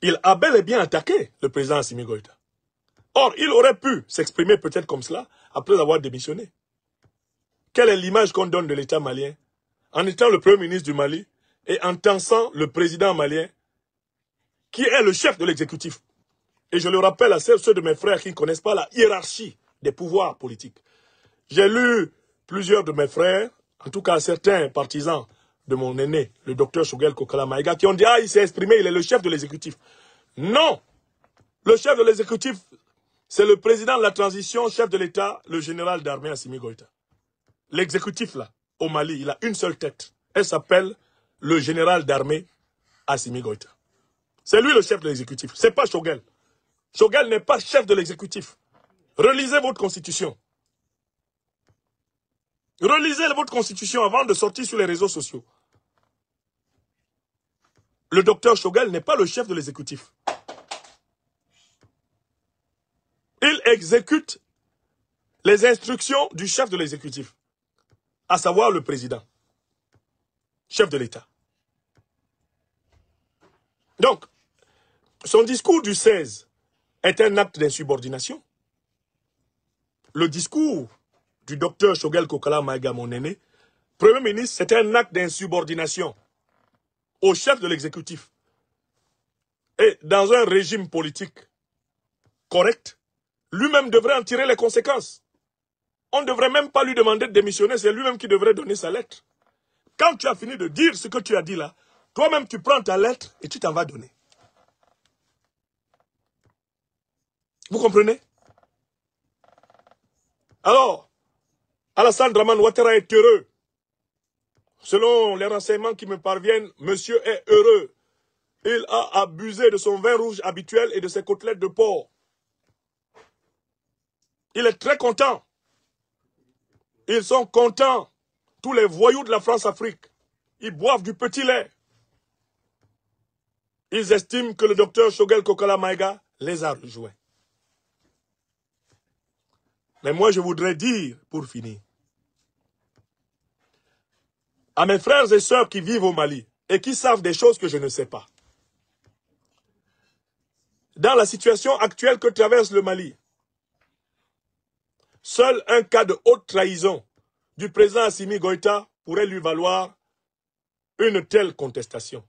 il a bel et bien attaqué le président Assimi Goïta. Or, il aurait pu s'exprimer peut-être comme cela après avoir démissionné. Quelle est l'image qu'on donne de l'État malien en étant le Premier ministre du Mali et en tensant le président malien qui est le chef de l'exécutif. Et je le rappelle à ceux de mes frères qui ne connaissent pas la hiérarchie des pouvoirs politiques. J'ai lu plusieurs de mes frères, en tout cas certains partisans de mon aîné, le docteur Shogel Kokalamaïga, qui ont dit « Ah, il s'est exprimé, il est le chef de l'exécutif. » Non Le chef de l'exécutif, c'est le président de la transition, chef de l'État, le général d'armée Assimi Goïta. L'exécutif, là, au Mali, il a une seule tête. Elle s'appelle le général d'armée Assimi Goïta. C'est lui le chef de l'exécutif. C'est pas Shogel. Shogel n'est pas chef de l'exécutif. Relisez votre constitution. Relisez votre constitution avant de sortir sur les réseaux sociaux. Le docteur Shogel n'est pas le chef de l'exécutif. Il exécute les instructions du chef de l'exécutif, à savoir le président, chef de l'État. Donc, son discours du 16 est un acte d'insubordination. Le discours du docteur Shogel Kokala Maïga, mon aîné, Premier ministre, c'est un acte d'insubordination au chef de l'exécutif. Et dans un régime politique correct, lui-même devrait en tirer les conséquences. On ne devrait même pas lui demander de démissionner, c'est lui-même qui devrait donner sa lettre. Quand tu as fini de dire ce que tu as dit là, toi-même tu prends ta lettre et tu t'en vas donner. Vous comprenez? Alors, Alassane Draman Ouattara est heureux. Selon les renseignements qui me parviennent, monsieur est heureux. Il a abusé de son vin rouge habituel et de ses côtelettes de porc. Il est très content. Ils sont contents. Tous les voyous de la France-Afrique. Ils boivent du petit lait. Ils estiment que le docteur Shogel Kokala Maïga les a rejoints. Mais moi, je voudrais dire, pour finir, à mes frères et sœurs qui vivent au Mali et qui savent des choses que je ne sais pas. dans la situation actuelle que traverse le Mali, seul un cas de haute trahison du président Assimi Goïta pourrait lui valoir une telle contestation.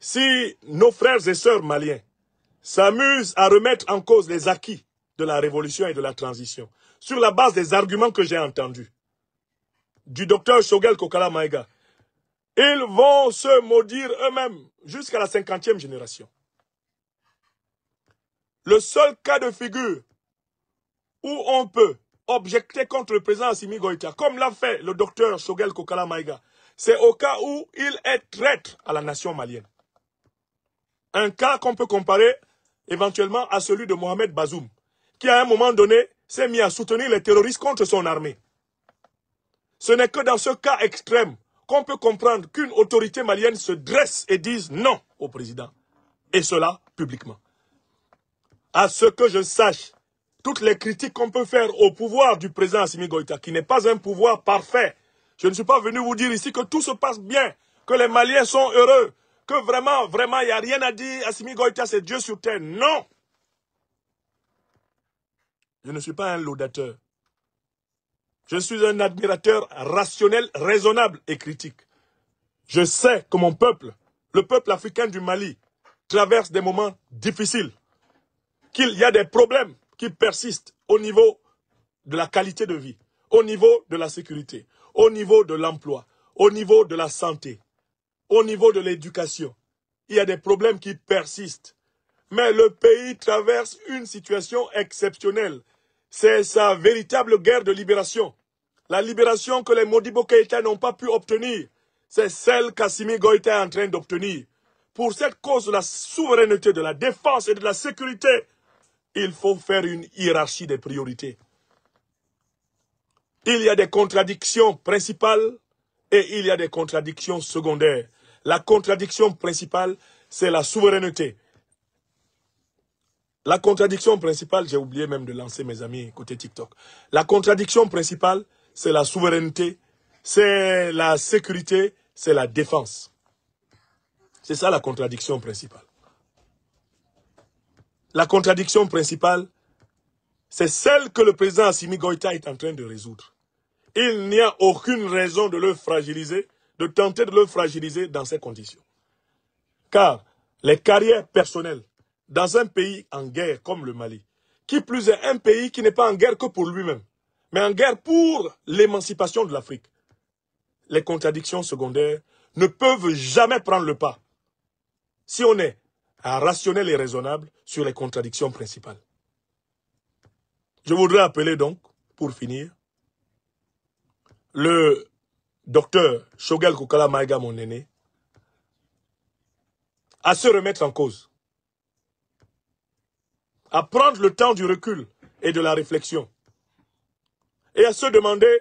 Si nos frères et sœurs maliens s'amusent à remettre en cause les acquis de la révolution et de la transition, sur la base des arguments que j'ai entendus, du docteur Shogel Kokala Maïga, ils vont se maudire eux-mêmes jusqu'à la cinquantième génération. Le seul cas de figure où on peut objecter contre le président Assimi Goïta, comme l'a fait le docteur Shogel Kokala Maïga, c'est au cas où il est traître à la nation malienne. Un cas qu'on peut comparer éventuellement à celui de Mohamed Bazoum, qui à un moment donné s'est mis à soutenir les terroristes contre son armée. Ce n'est que dans ce cas extrême qu'on peut comprendre qu'une autorité malienne se dresse et dise non au président. Et cela publiquement. À ce que je sache, toutes les critiques qu'on peut faire au pouvoir du président Assimi Goïta, qui n'est pas un pouvoir parfait, je ne suis pas venu vous dire ici que tout se passe bien, que les Maliens sont heureux, que vraiment, vraiment, il n'y a rien à dire, Assimi Goïta, c'est Dieu sur terre. Non Je ne suis pas un laudateur. Je suis un admirateur rationnel, raisonnable et critique. Je sais que mon peuple, le peuple africain du Mali, traverse des moments difficiles, qu'il y a des problèmes qui persistent au niveau de la qualité de vie, au niveau de la sécurité, au niveau de l'emploi, au niveau de la santé, au niveau de l'éducation. Il y a des problèmes qui persistent. Mais le pays traverse une situation exceptionnelle. C'est sa véritable guerre de libération. La libération que les Modibo Keïta n'ont pas pu obtenir, c'est celle qu'Assimi Goïta est en train d'obtenir. Pour cette cause de la souveraineté, de la défense et de la sécurité, il faut faire une hiérarchie des priorités. Il y a des contradictions principales et il y a des contradictions secondaires. La contradiction principale, c'est la souveraineté. La contradiction principale, j'ai oublié même de lancer mes amis côté TikTok. La contradiction principale, c'est la souveraineté, c'est la sécurité, c'est la défense. C'est ça la contradiction principale. La contradiction principale, c'est celle que le président Assimi Goïta est en train de résoudre. Il n'y a aucune raison de le fragiliser, de tenter de le fragiliser dans ces conditions. Car les carrières personnelles dans un pays en guerre comme le Mali, qui plus est un pays qui n'est pas en guerre que pour lui-même, mais en guerre pour l'émancipation de l'Afrique, les contradictions secondaires ne peuvent jamais prendre le pas si on est rationnel et raisonnable sur les contradictions principales. Je voudrais appeler donc, pour finir, le docteur Shogel Kukala Maïga, mon aîné, à se remettre en cause, à prendre le temps du recul et de la réflexion, et à se demander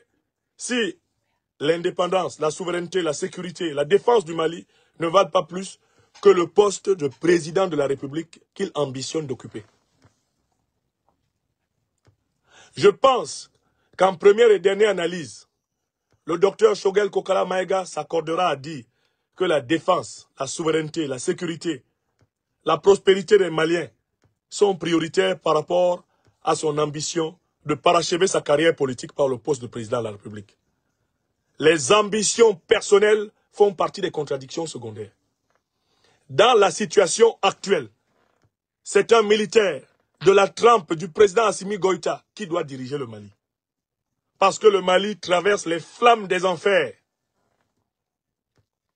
si l'indépendance, la souveraineté, la sécurité, la défense du Mali ne valent pas plus que le poste de président de la République qu'il ambitionne d'occuper. Je pense qu'en première et dernière analyse, le docteur Shogel Kokala Maïga s'accordera à dire que la défense, la souveraineté, la sécurité, la prospérité des Maliens sont prioritaires par rapport à son ambition de parachever sa carrière politique par le poste de président de la République. Les ambitions personnelles font partie des contradictions secondaires. Dans la situation actuelle, c'est un militaire de la trempe du président Assimi Goïta qui doit diriger le Mali. Parce que le Mali traverse les flammes des enfers.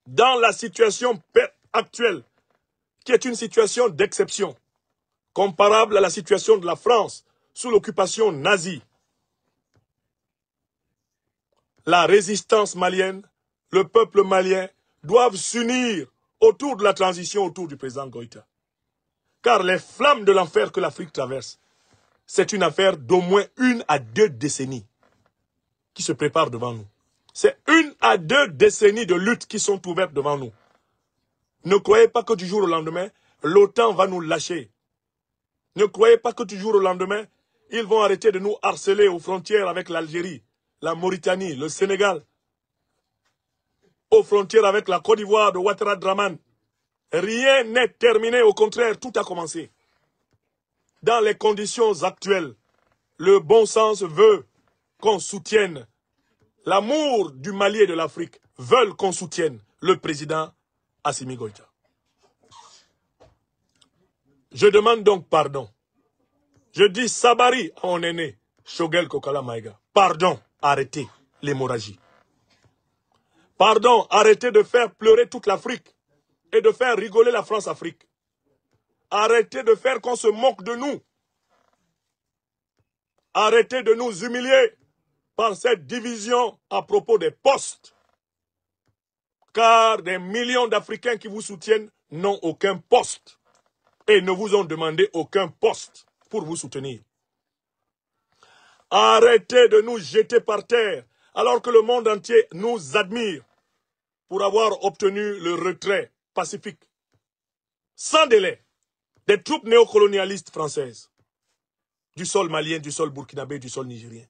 Dans la situation actuelle, qui est une situation d'exception, comparable à la situation de la France sous l'occupation nazie, la résistance malienne, le peuple malien doivent s'unir autour de la transition autour du président Goïta. Car les flammes de l'enfer que l'Afrique traverse, c'est une affaire d'au moins une à deux décennies qui se préparent devant nous. C'est une à deux décennies de lutte qui sont ouvertes devant nous. Ne croyez pas que du jour au lendemain, l'OTAN va nous lâcher. Ne croyez pas que du jour au lendemain, ils vont arrêter de nous harceler aux frontières avec l'Algérie, la Mauritanie, le Sénégal, aux frontières avec la Côte d'Ivoire de Ouattara Draman. Rien n'est terminé, au contraire, tout a commencé. dans les conditions actuelles, le bon sens veut qu'on soutienne l'amour du Mali et de l'Afrique, veulent qu'on soutienne le président Assimi Goïta. Je demande donc pardon. Je dis Sabari à mon aîné, Shogel Kokala Maïga. Pardon, arrêtez l'hémorragie. Pardon, arrêtez de faire pleurer toute l'Afrique et de faire rigoler la France-Afrique. Arrêtez de faire qu'on se moque de nous. Arrêtez de nous humilier par cette division à propos des postes. Car des millions d'Africains qui vous soutiennent n'ont aucun poste et ne vous ont demandé aucun poste pour vous soutenir. Arrêtez de nous jeter par terre alors que le monde entier nous admire pour avoir obtenu le retrait pacifique, sans délai, des troupes néocolonialistes françaises, du sol malien, du sol burkinabé, du sol nigérien.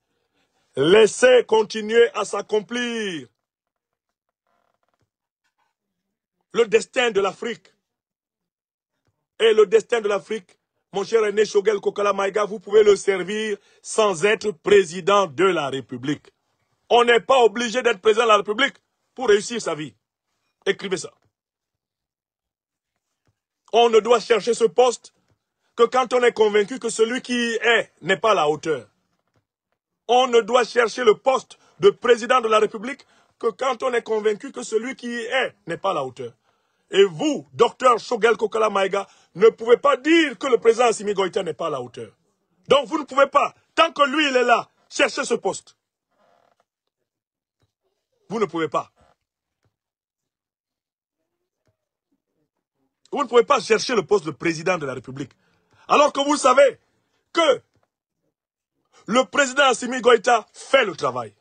Laissez continuer à s'accomplir le destin de l'Afrique. Et le destin de l'Afrique, mon cher René Shogel Kokala Maïga, vous pouvez le servir sans être président de la République. On n'est pas obligé d'être président de la République pour réussir sa vie. Écrivez ça. On ne doit chercher ce poste que quand on est convaincu que celui qui est n'est pas à la hauteur. On ne doit chercher le poste de président de la République que quand on est convaincu que celui qui est n'est pas à la hauteur. Et vous, docteur Shogel Kokala Maïga, ne pouvez pas dire que le président Assimi Goïta n'est pas à la hauteur. Donc vous ne pouvez pas, tant que lui il est là, chercher ce poste. Vous ne pouvez pas. Vous ne pouvez pas chercher le poste de président de la République. Alors que vous savez que le président Assimi Goïta fait le travail.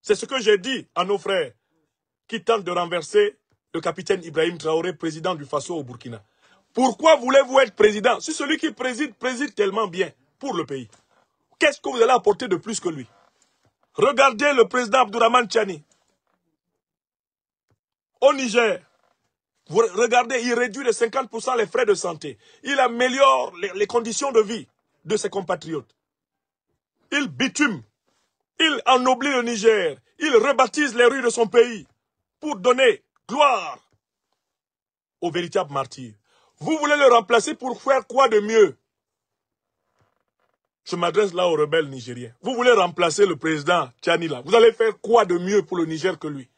C'est ce que j'ai dit à nos frères qui tentent de renverser le capitaine Ibrahim Traoré, président du Faso au Burkina. Pourquoi voulez-vous être président Si celui qui préside, préside tellement bien pour le pays? Qu'est-ce que vous allez apporter de plus que lui? Regardez le président Abdourahman Chani. Au Niger, regardez, il réduit de 50% les frais de santé. Il améliore les, les, conditions de vie de ses compatriotes. Il bitume. Il ennoblit le Niger. Il rebaptise les rues de son pays pour donner gloire aux véritables martyrs. Vous voulez le remplacer pour faire quoi de mieux? Je m'adresse là aux rebelles nigériens. Vous voulez remplacer le président Tchanila. Vous allez faire quoi de mieux pour le Niger que lui?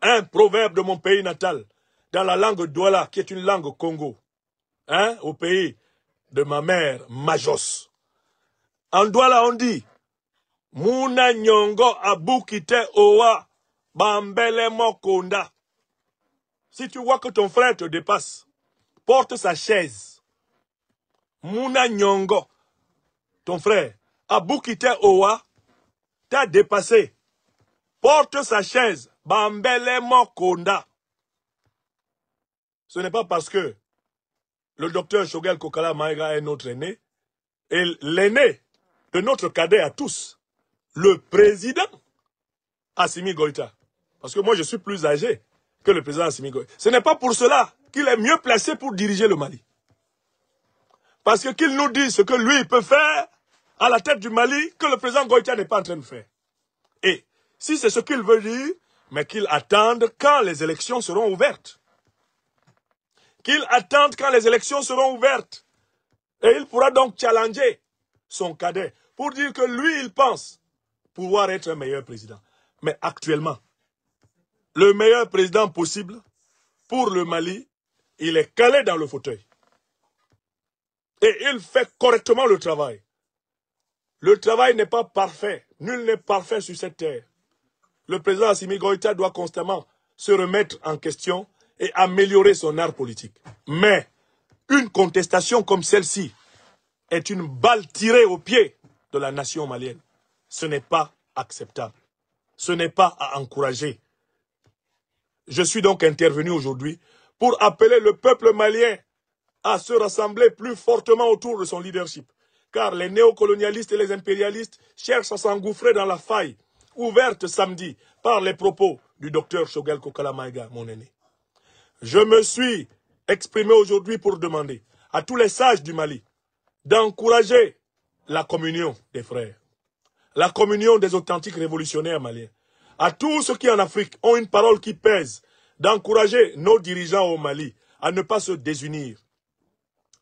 Un proverbe de mon pays natal, dans la langue Douala, qui est une langue Congo, hein, au pays de ma mère, Majos. En Douala, on dit Muna nyongo abukite owa bambele mokonda. Si tu vois que ton frère te dépasse, porte sa chaise. Muna Nyongo, ton frère, Abukite Owa, t'a dépassé. Porte sa chaise. Bambele Mokonda. Ce n'est pas parce que le docteur Shogel Kokala Maïga est notre aîné, et l'aîné de notre cadet à tous, le président Assimi Goïta. Parce que moi, je suis plus âgé que le président Assimi. Ce n'est pas pour cela qu'il est mieux placé pour diriger le Mali. Parce qu'il nous dit ce que lui peut faire à la tête du Mali que le président Goïta n'est pas en train de faire. Et si c'est ce qu'il veut dire, mais qu'il attende quand les élections seront ouvertes. Qu'il attende quand les élections seront ouvertes. Et il pourra donc challenger son cadet pour dire que lui, il pense pouvoir être un meilleur président. Mais actuellement, le meilleur président possible pour le Mali, il est calé dans le fauteuil. Et il fait correctement le travail. Le travail n'est pas parfait. Nul n'est parfait sur cette terre. Le président Assimi Goïta doit constamment se remettre en question et améliorer son art politique. Mais une contestation comme celle-ci est une balle tirée au pied de la nation malienne. Ce n'est pas acceptable. Ce n'est pas à encourager. Je suis donc intervenu aujourd'hui pour appeler le peuple malien à se rassembler plus fortement autour de son leadership. Car les néocolonialistes et les impérialistes cherchent à s'engouffrer dans la faille ouverte samedi par les propos du docteur Shogel Kokalamaïga, mon aîné. Je me suis exprimé aujourd'hui pour demander à tous les sages du Mali d'encourager la communion des frères, la communion des authentiques révolutionnaires maliens, à tous ceux qui en Afrique ont une parole qui pèse, d'encourager nos dirigeants au Mali à ne pas se désunir,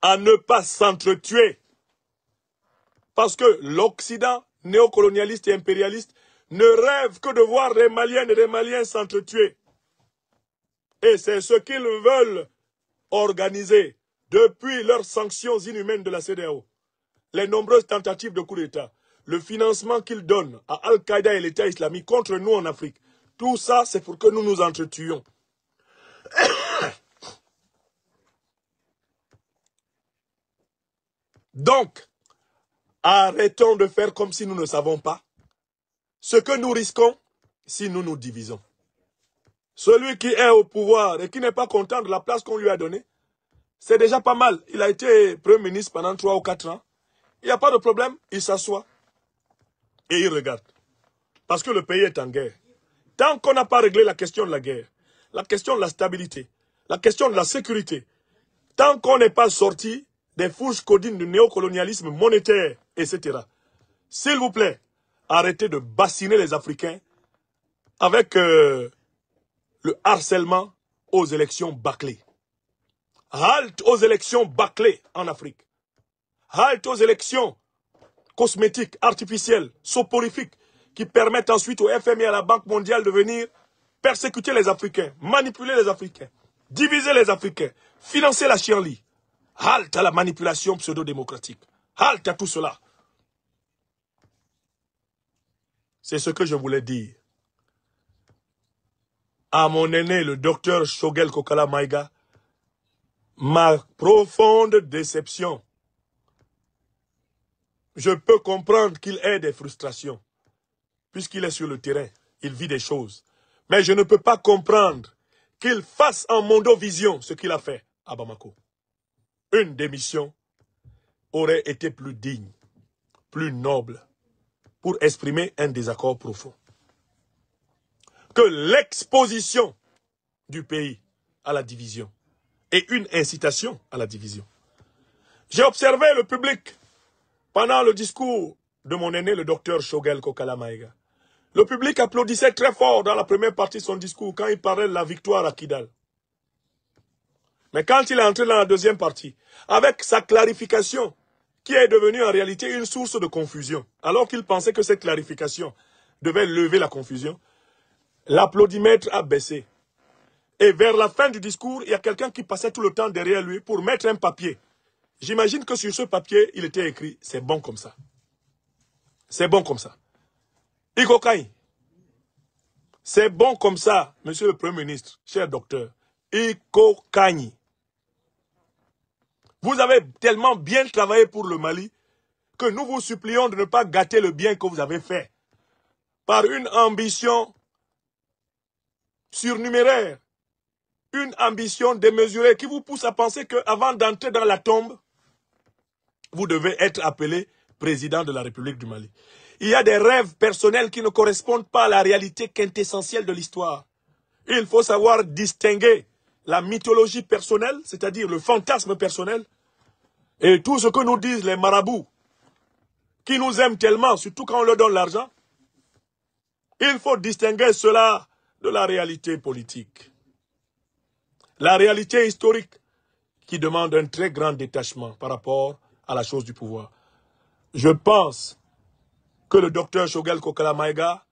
à ne pas s'entretuer. Parce que l'Occident néocolonialiste et impérialiste ne rêve que de voir les Maliennes et les Maliens s'entretuer. Et c'est ce qu'ils veulent organiser depuis leurs sanctions inhumaines de la CDAO. Les nombreuses tentatives de coup d'État, le financement qu'ils donnent à Al-Qaïda et l'État islamique contre nous en Afrique, tout ça, c'est pour que nous nous entretuions. Donc, arrêtons de faire comme si nous ne savons pas ce que nous risquons si nous nous divisons. Celui qui est au pouvoir et qui n'est pas content de la place qu'on lui a donnée, c'est déjà pas mal. Il a été Premier ministre pendant trois ou quatre ans. Il n'y a pas de problème, il s'assoit et il regarde. Parce que le pays est en guerre. Tant qu'on n'a pas réglé la question de la guerre, la question de la stabilité, la question de la sécurité, tant qu'on n'est pas sorti des fourches codines du néocolonialisme monétaire, etc. S'il vous plaît, arrêtez de bassiner les Africains avec euh, le harcèlement aux élections bâclées. Halte aux élections bâclées en Afrique. Halte aux élections cosmétiques, artificielles, soporifiques, qui permettent ensuite au FMI et à la Banque mondiale de venir persécuter les Africains, manipuler les Africains, diviser les Africains, financer la chienlit. Halte à la manipulation pseudo-démocratique. Halte à tout cela. C'est ce que je voulais dire. À mon aîné, le docteur Shogel Kokala Maïga, ma profonde déception. Je peux comprendre qu'il ait des frustrations, puisqu'il est sur le terrain, il vit des choses. Mais je ne peux pas comprendre qu'il fasse en mondovision ce qu'il a fait à Bamako. Une démission aurait été plus digne, plus noble, pour exprimer un désaccord profond. Que l'exposition du pays à la division est une incitation à la division. J'ai observé le public pendant le discours de mon aîné, le docteur Shogel Kokala Maïga. Le public applaudissait très fort dans la première partie de son discours quand il parlait de la victoire à Kidal. Mais quand il est entré dans la deuxième partie, avec sa clarification, qui est devenue en réalité une source de confusion, alors qu'il pensait que cette clarification devait lever la confusion, l'applaudimètre a baissé. Et vers la fin du discours, il y a quelqu'un qui passait tout le temps derrière lui pour mettre un papier. J'imagine que sur ce papier, il était écrit « c'est bon comme ça ». C'est bon comme ça. Ikokai. C'est bon comme ça, monsieur le Premier ministre, cher docteur. Ikokai. Vous avez tellement bien travaillé pour le Mali que nous vous supplions de ne pas gâter le bien que vous avez fait par une ambition surnuméraire, une ambition démesurée qui vous pousse à penser qu'avant d'entrer dans la tombe, vous devez être appelé président de la République du Mali. Il y a des rêves personnels qui ne correspondent pas à la réalité quintessentielle de l'histoire. Il faut savoir distinguer la mythologie personnelle, c'est-à-dire le fantasme personnel, et tout ce que nous disent les marabouts, qui nous aiment tellement, surtout quand on leur donne l'argent, il faut distinguer cela de la réalité politique. La réalité historique qui demande un très grand détachement par rapport à la chose du pouvoir. Je pense que le docteur Shogel Kokalamaïga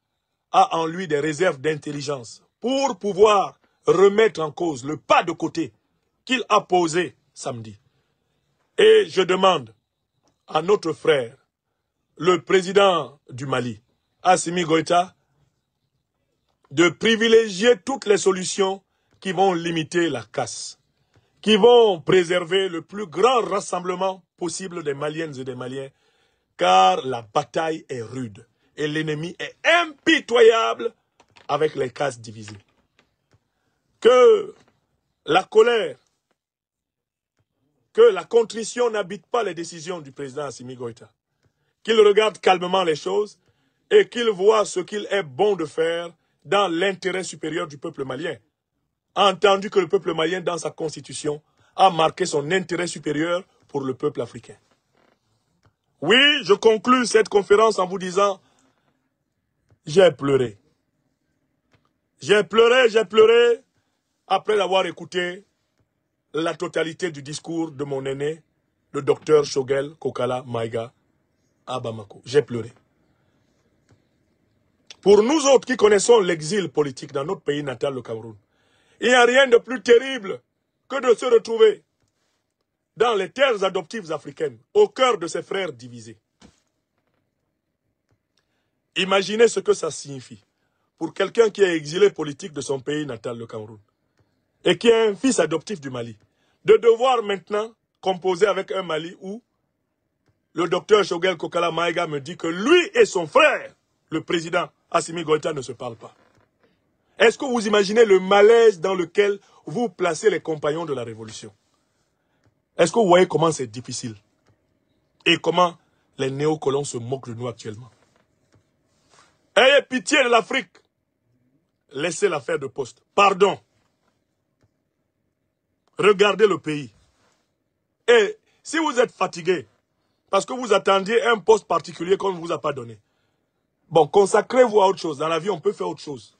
a en lui des réserves d'intelligence pour pouvoir remettre en cause le pas de côté qu'il a posé samedi. Et je demande à notre frère, le président du Mali, Assimi Goïta, de privilégier toutes les solutions qui vont limiter la casse, qui vont préserver le plus grand rassemblement possible des Maliennes et des Maliens, car la bataille est rude et l'ennemi est impitoyable avec les cases divisées. Que la colère, que la contrition n'habite pas les décisions du président Assimi Goïta. Qu'il regarde calmement les choses et qu'il voit ce qu'il est bon de faire dans l'intérêt supérieur du peuple malien. Entendu que le peuple malien, dans sa constitution, a marqué son intérêt supérieur pour le peuple africain. Oui, je conclus cette conférence en vous disant, j'ai pleuré. J'ai pleuré, j'ai pleuré après avoir écouté la totalité du discours de mon aîné, le docteur Shogel Kokala Maïga à Bamako. J'ai pleuré. Pour nous autres qui connaissons l'exil politique dans notre pays natal, le Cameroun, il n'y a rien de plus terrible que de se retrouver dans les terres adoptives africaines, au cœur de ses frères divisés. Imaginez ce que ça signifie pour quelqu'un qui est exilé politique de son pays natal, le Cameroun, et qui est un fils adoptif du Mali, de devoir maintenant composer avec un Mali où le docteur Shogel Kokala Maïga me dit que lui et son frère, le président Assimi Goïta, ne se parlent pas. Est-ce que vous imaginez le malaise dans lequel vous placez les compagnons de la révolution? Est-ce que vous voyez comment c'est difficile? Et comment les néocolons se moquent de nous actuellement? Ayez pitié de l'Afrique. Laissez l'affaire de poste. Pardon. Regardez le pays. Et si vous êtes fatigué, parce que vous attendiez un poste particulier qu'on ne vous a pas donné, bon, consacrez-vous à autre chose. Dans la vie, on peut faire autre chose.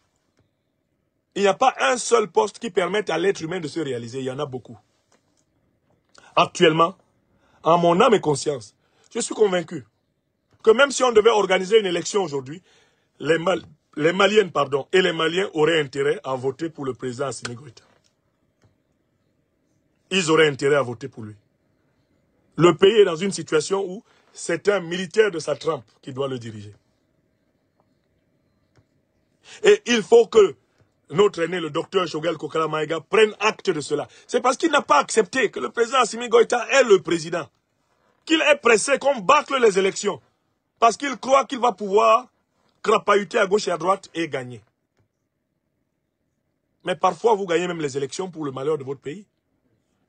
Il n'y a pas un seul poste qui permette à l'être humain de se réaliser. Il y en a beaucoup. Actuellement, en mon âme et conscience, je suis convaincu que même si on devait organiser une élection aujourd'hui, les, les Maliennes pardon, et les Maliens auraient intérêt à voter pour le président Assimi. Ils auraient intérêt à voter pour lui. Le pays est dans une situation où c'est un militaire de sa trempe qui doit le diriger. Et il faut que notre aîné, le docteur Shogel Kokala Maïga, prenne acte de cela. C'est parce qu'il n'a pas accepté que le président Assimi Goïta est le président. Qu'il est pressé qu'on bâcle les élections. Parce qu'il croit qu'il va pouvoir crapahuter à gauche et à droite et gagner. Mais parfois, vous gagnez même les élections pour le malheur de votre pays.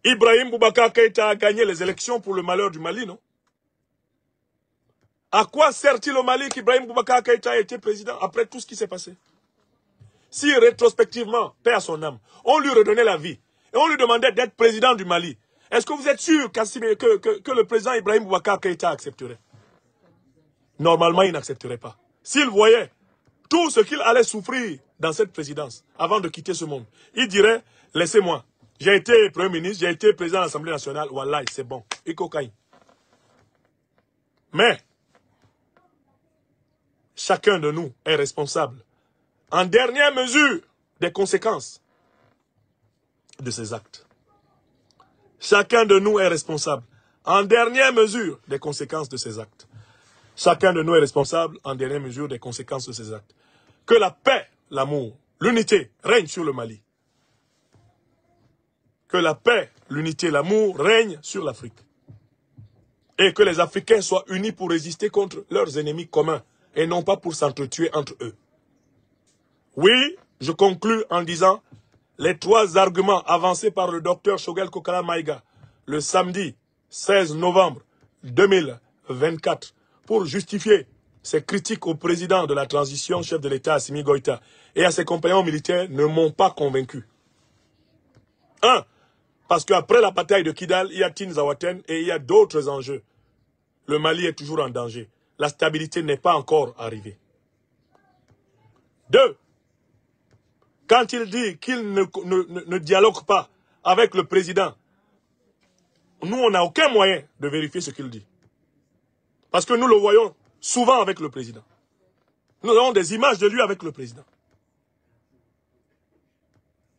Ibrahim Boubacar Keïta a gagné les élections pour le malheur du Mali, non? À quoi sert-il au Mali qu'Ibrahim Boubacar Keïta ait été président après tout ce qui s'est passé? Si rétrospectivement, à son âme, on lui redonnait la vie et on lui demandait d'être président du Mali, est-ce que vous êtes sûr que, le président Ibrahim Boubacar Keïta accepterait? Normalement, il n'accepterait pas. S'il voyait tout ce qu'il allait souffrir dans cette présidence avant de quitter ce monde, il dirait, laissez-moi, j'ai été Premier ministre, j'ai été président de l'Assemblée nationale, voilà, c'est bon, et cocaïne. Mais, chacun de nous est responsable, en dernière mesure, des conséquences de ses actes. Chacun de nous est responsable, en dernière mesure, des conséquences de ses actes. Chacun de nous est responsable en dernière mesure des conséquences de ses actes. Que la paix, l'amour, l'unité règnent sur le Mali. Que la paix, l'unité, l'amour règnent sur l'Afrique. Et que les Africains soient unis pour résister contre leurs ennemis communs et non pas pour s'entretuer entre eux. Oui, je conclus en disant les trois arguments avancés par le docteur Shogel Kokala Maïga le samedi 16 novembre 2024 pour justifier ses critiques au président de la transition, chef de l'État, Assimi Goïta, et à ses compagnons militaires ne m'ont pas convaincu. Un, parce qu'après la bataille de Kidal, il y a Tinzawaten et il y a d'autres enjeux. Le Mali est toujours en danger. La stabilité n'est pas encore arrivée. Deux, quand il dit qu'il ne, ne dialogue pas avec le président, nous, on n'a aucun moyen de vérifier ce qu'il dit. Parce que nous le voyons souvent avec le président. Nous avons des images de lui avec le président.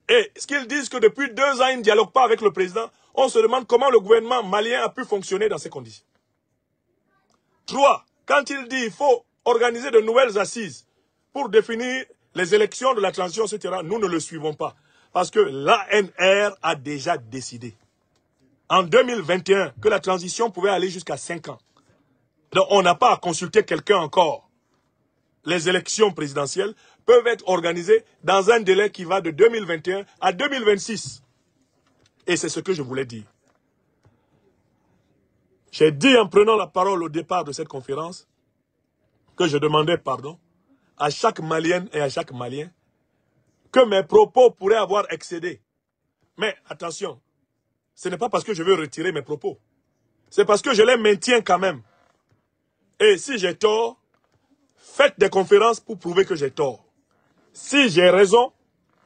Et ce qu'ils disent que depuis deux ans, il ne dialogue pas avec le président, on se demande comment le gouvernement malien a pu fonctionner dans ces conditions. Trois, quand il dit qu'il faut organiser de nouvelles assises pour définir les élections de la transition, etc., nous ne le suivons pas. Parce que l'ANR a déjà décidé en 2021 que la transition pouvait aller jusqu'à cinq ans. Donc on n'a pas à consulter quelqu'un encore. Les élections présidentielles peuvent être organisées dans un délai qui va de 2021 à 2026. Et c'est ce que je voulais dire. J'ai dit en prenant la parole au départ de cette conférence que je demandais pardon à chaque Malienne et à chaque Malien que mes propos pourraient avoir excédé. Mais attention, ce n'est pas parce que je veux retirer mes propos. C'est parce que je les maintiens quand même. Et si j'ai tort, faites des conférences pour prouver que j'ai tort. Si j'ai raison,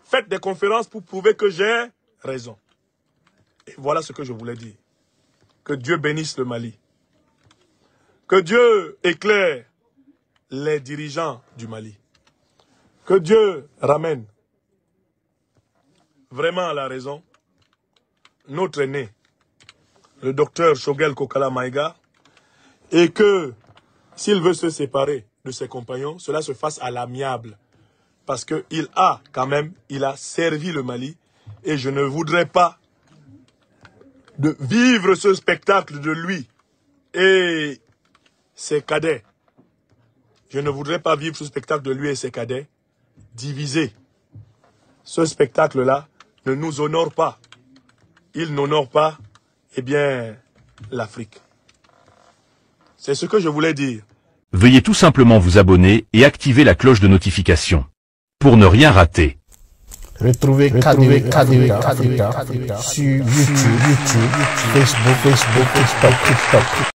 faites des conférences pour prouver que j'ai raison. Et voilà ce que je voulais dire. Que Dieu bénisse le Mali. Que Dieu éclaire les dirigeants du Mali. Que Dieu ramène vraiment à la raison notre aîné, le docteur Shogel Kokala Maïga, et que s'il veut se séparer de ses compagnons, cela se fasse à l'amiable. Parce qu'il a quand même, il a servi le Mali, et je ne voudrais pas vivre ce spectacle de lui et ses cadets. Je ne voudrais pas vivre ce spectacle de lui et ses cadets divisés. Ce spectacle-là ne nous honore pas. Il n'honore pas, eh bien, l'Afrique. C'est ce que je voulais dire. Veuillez tout simplement vous abonner et activer la cloche de notification. Pour ne rien rater. Retrouvez Kadewé sur YouTube, YouTube, Facebook, Facebook, TikTok.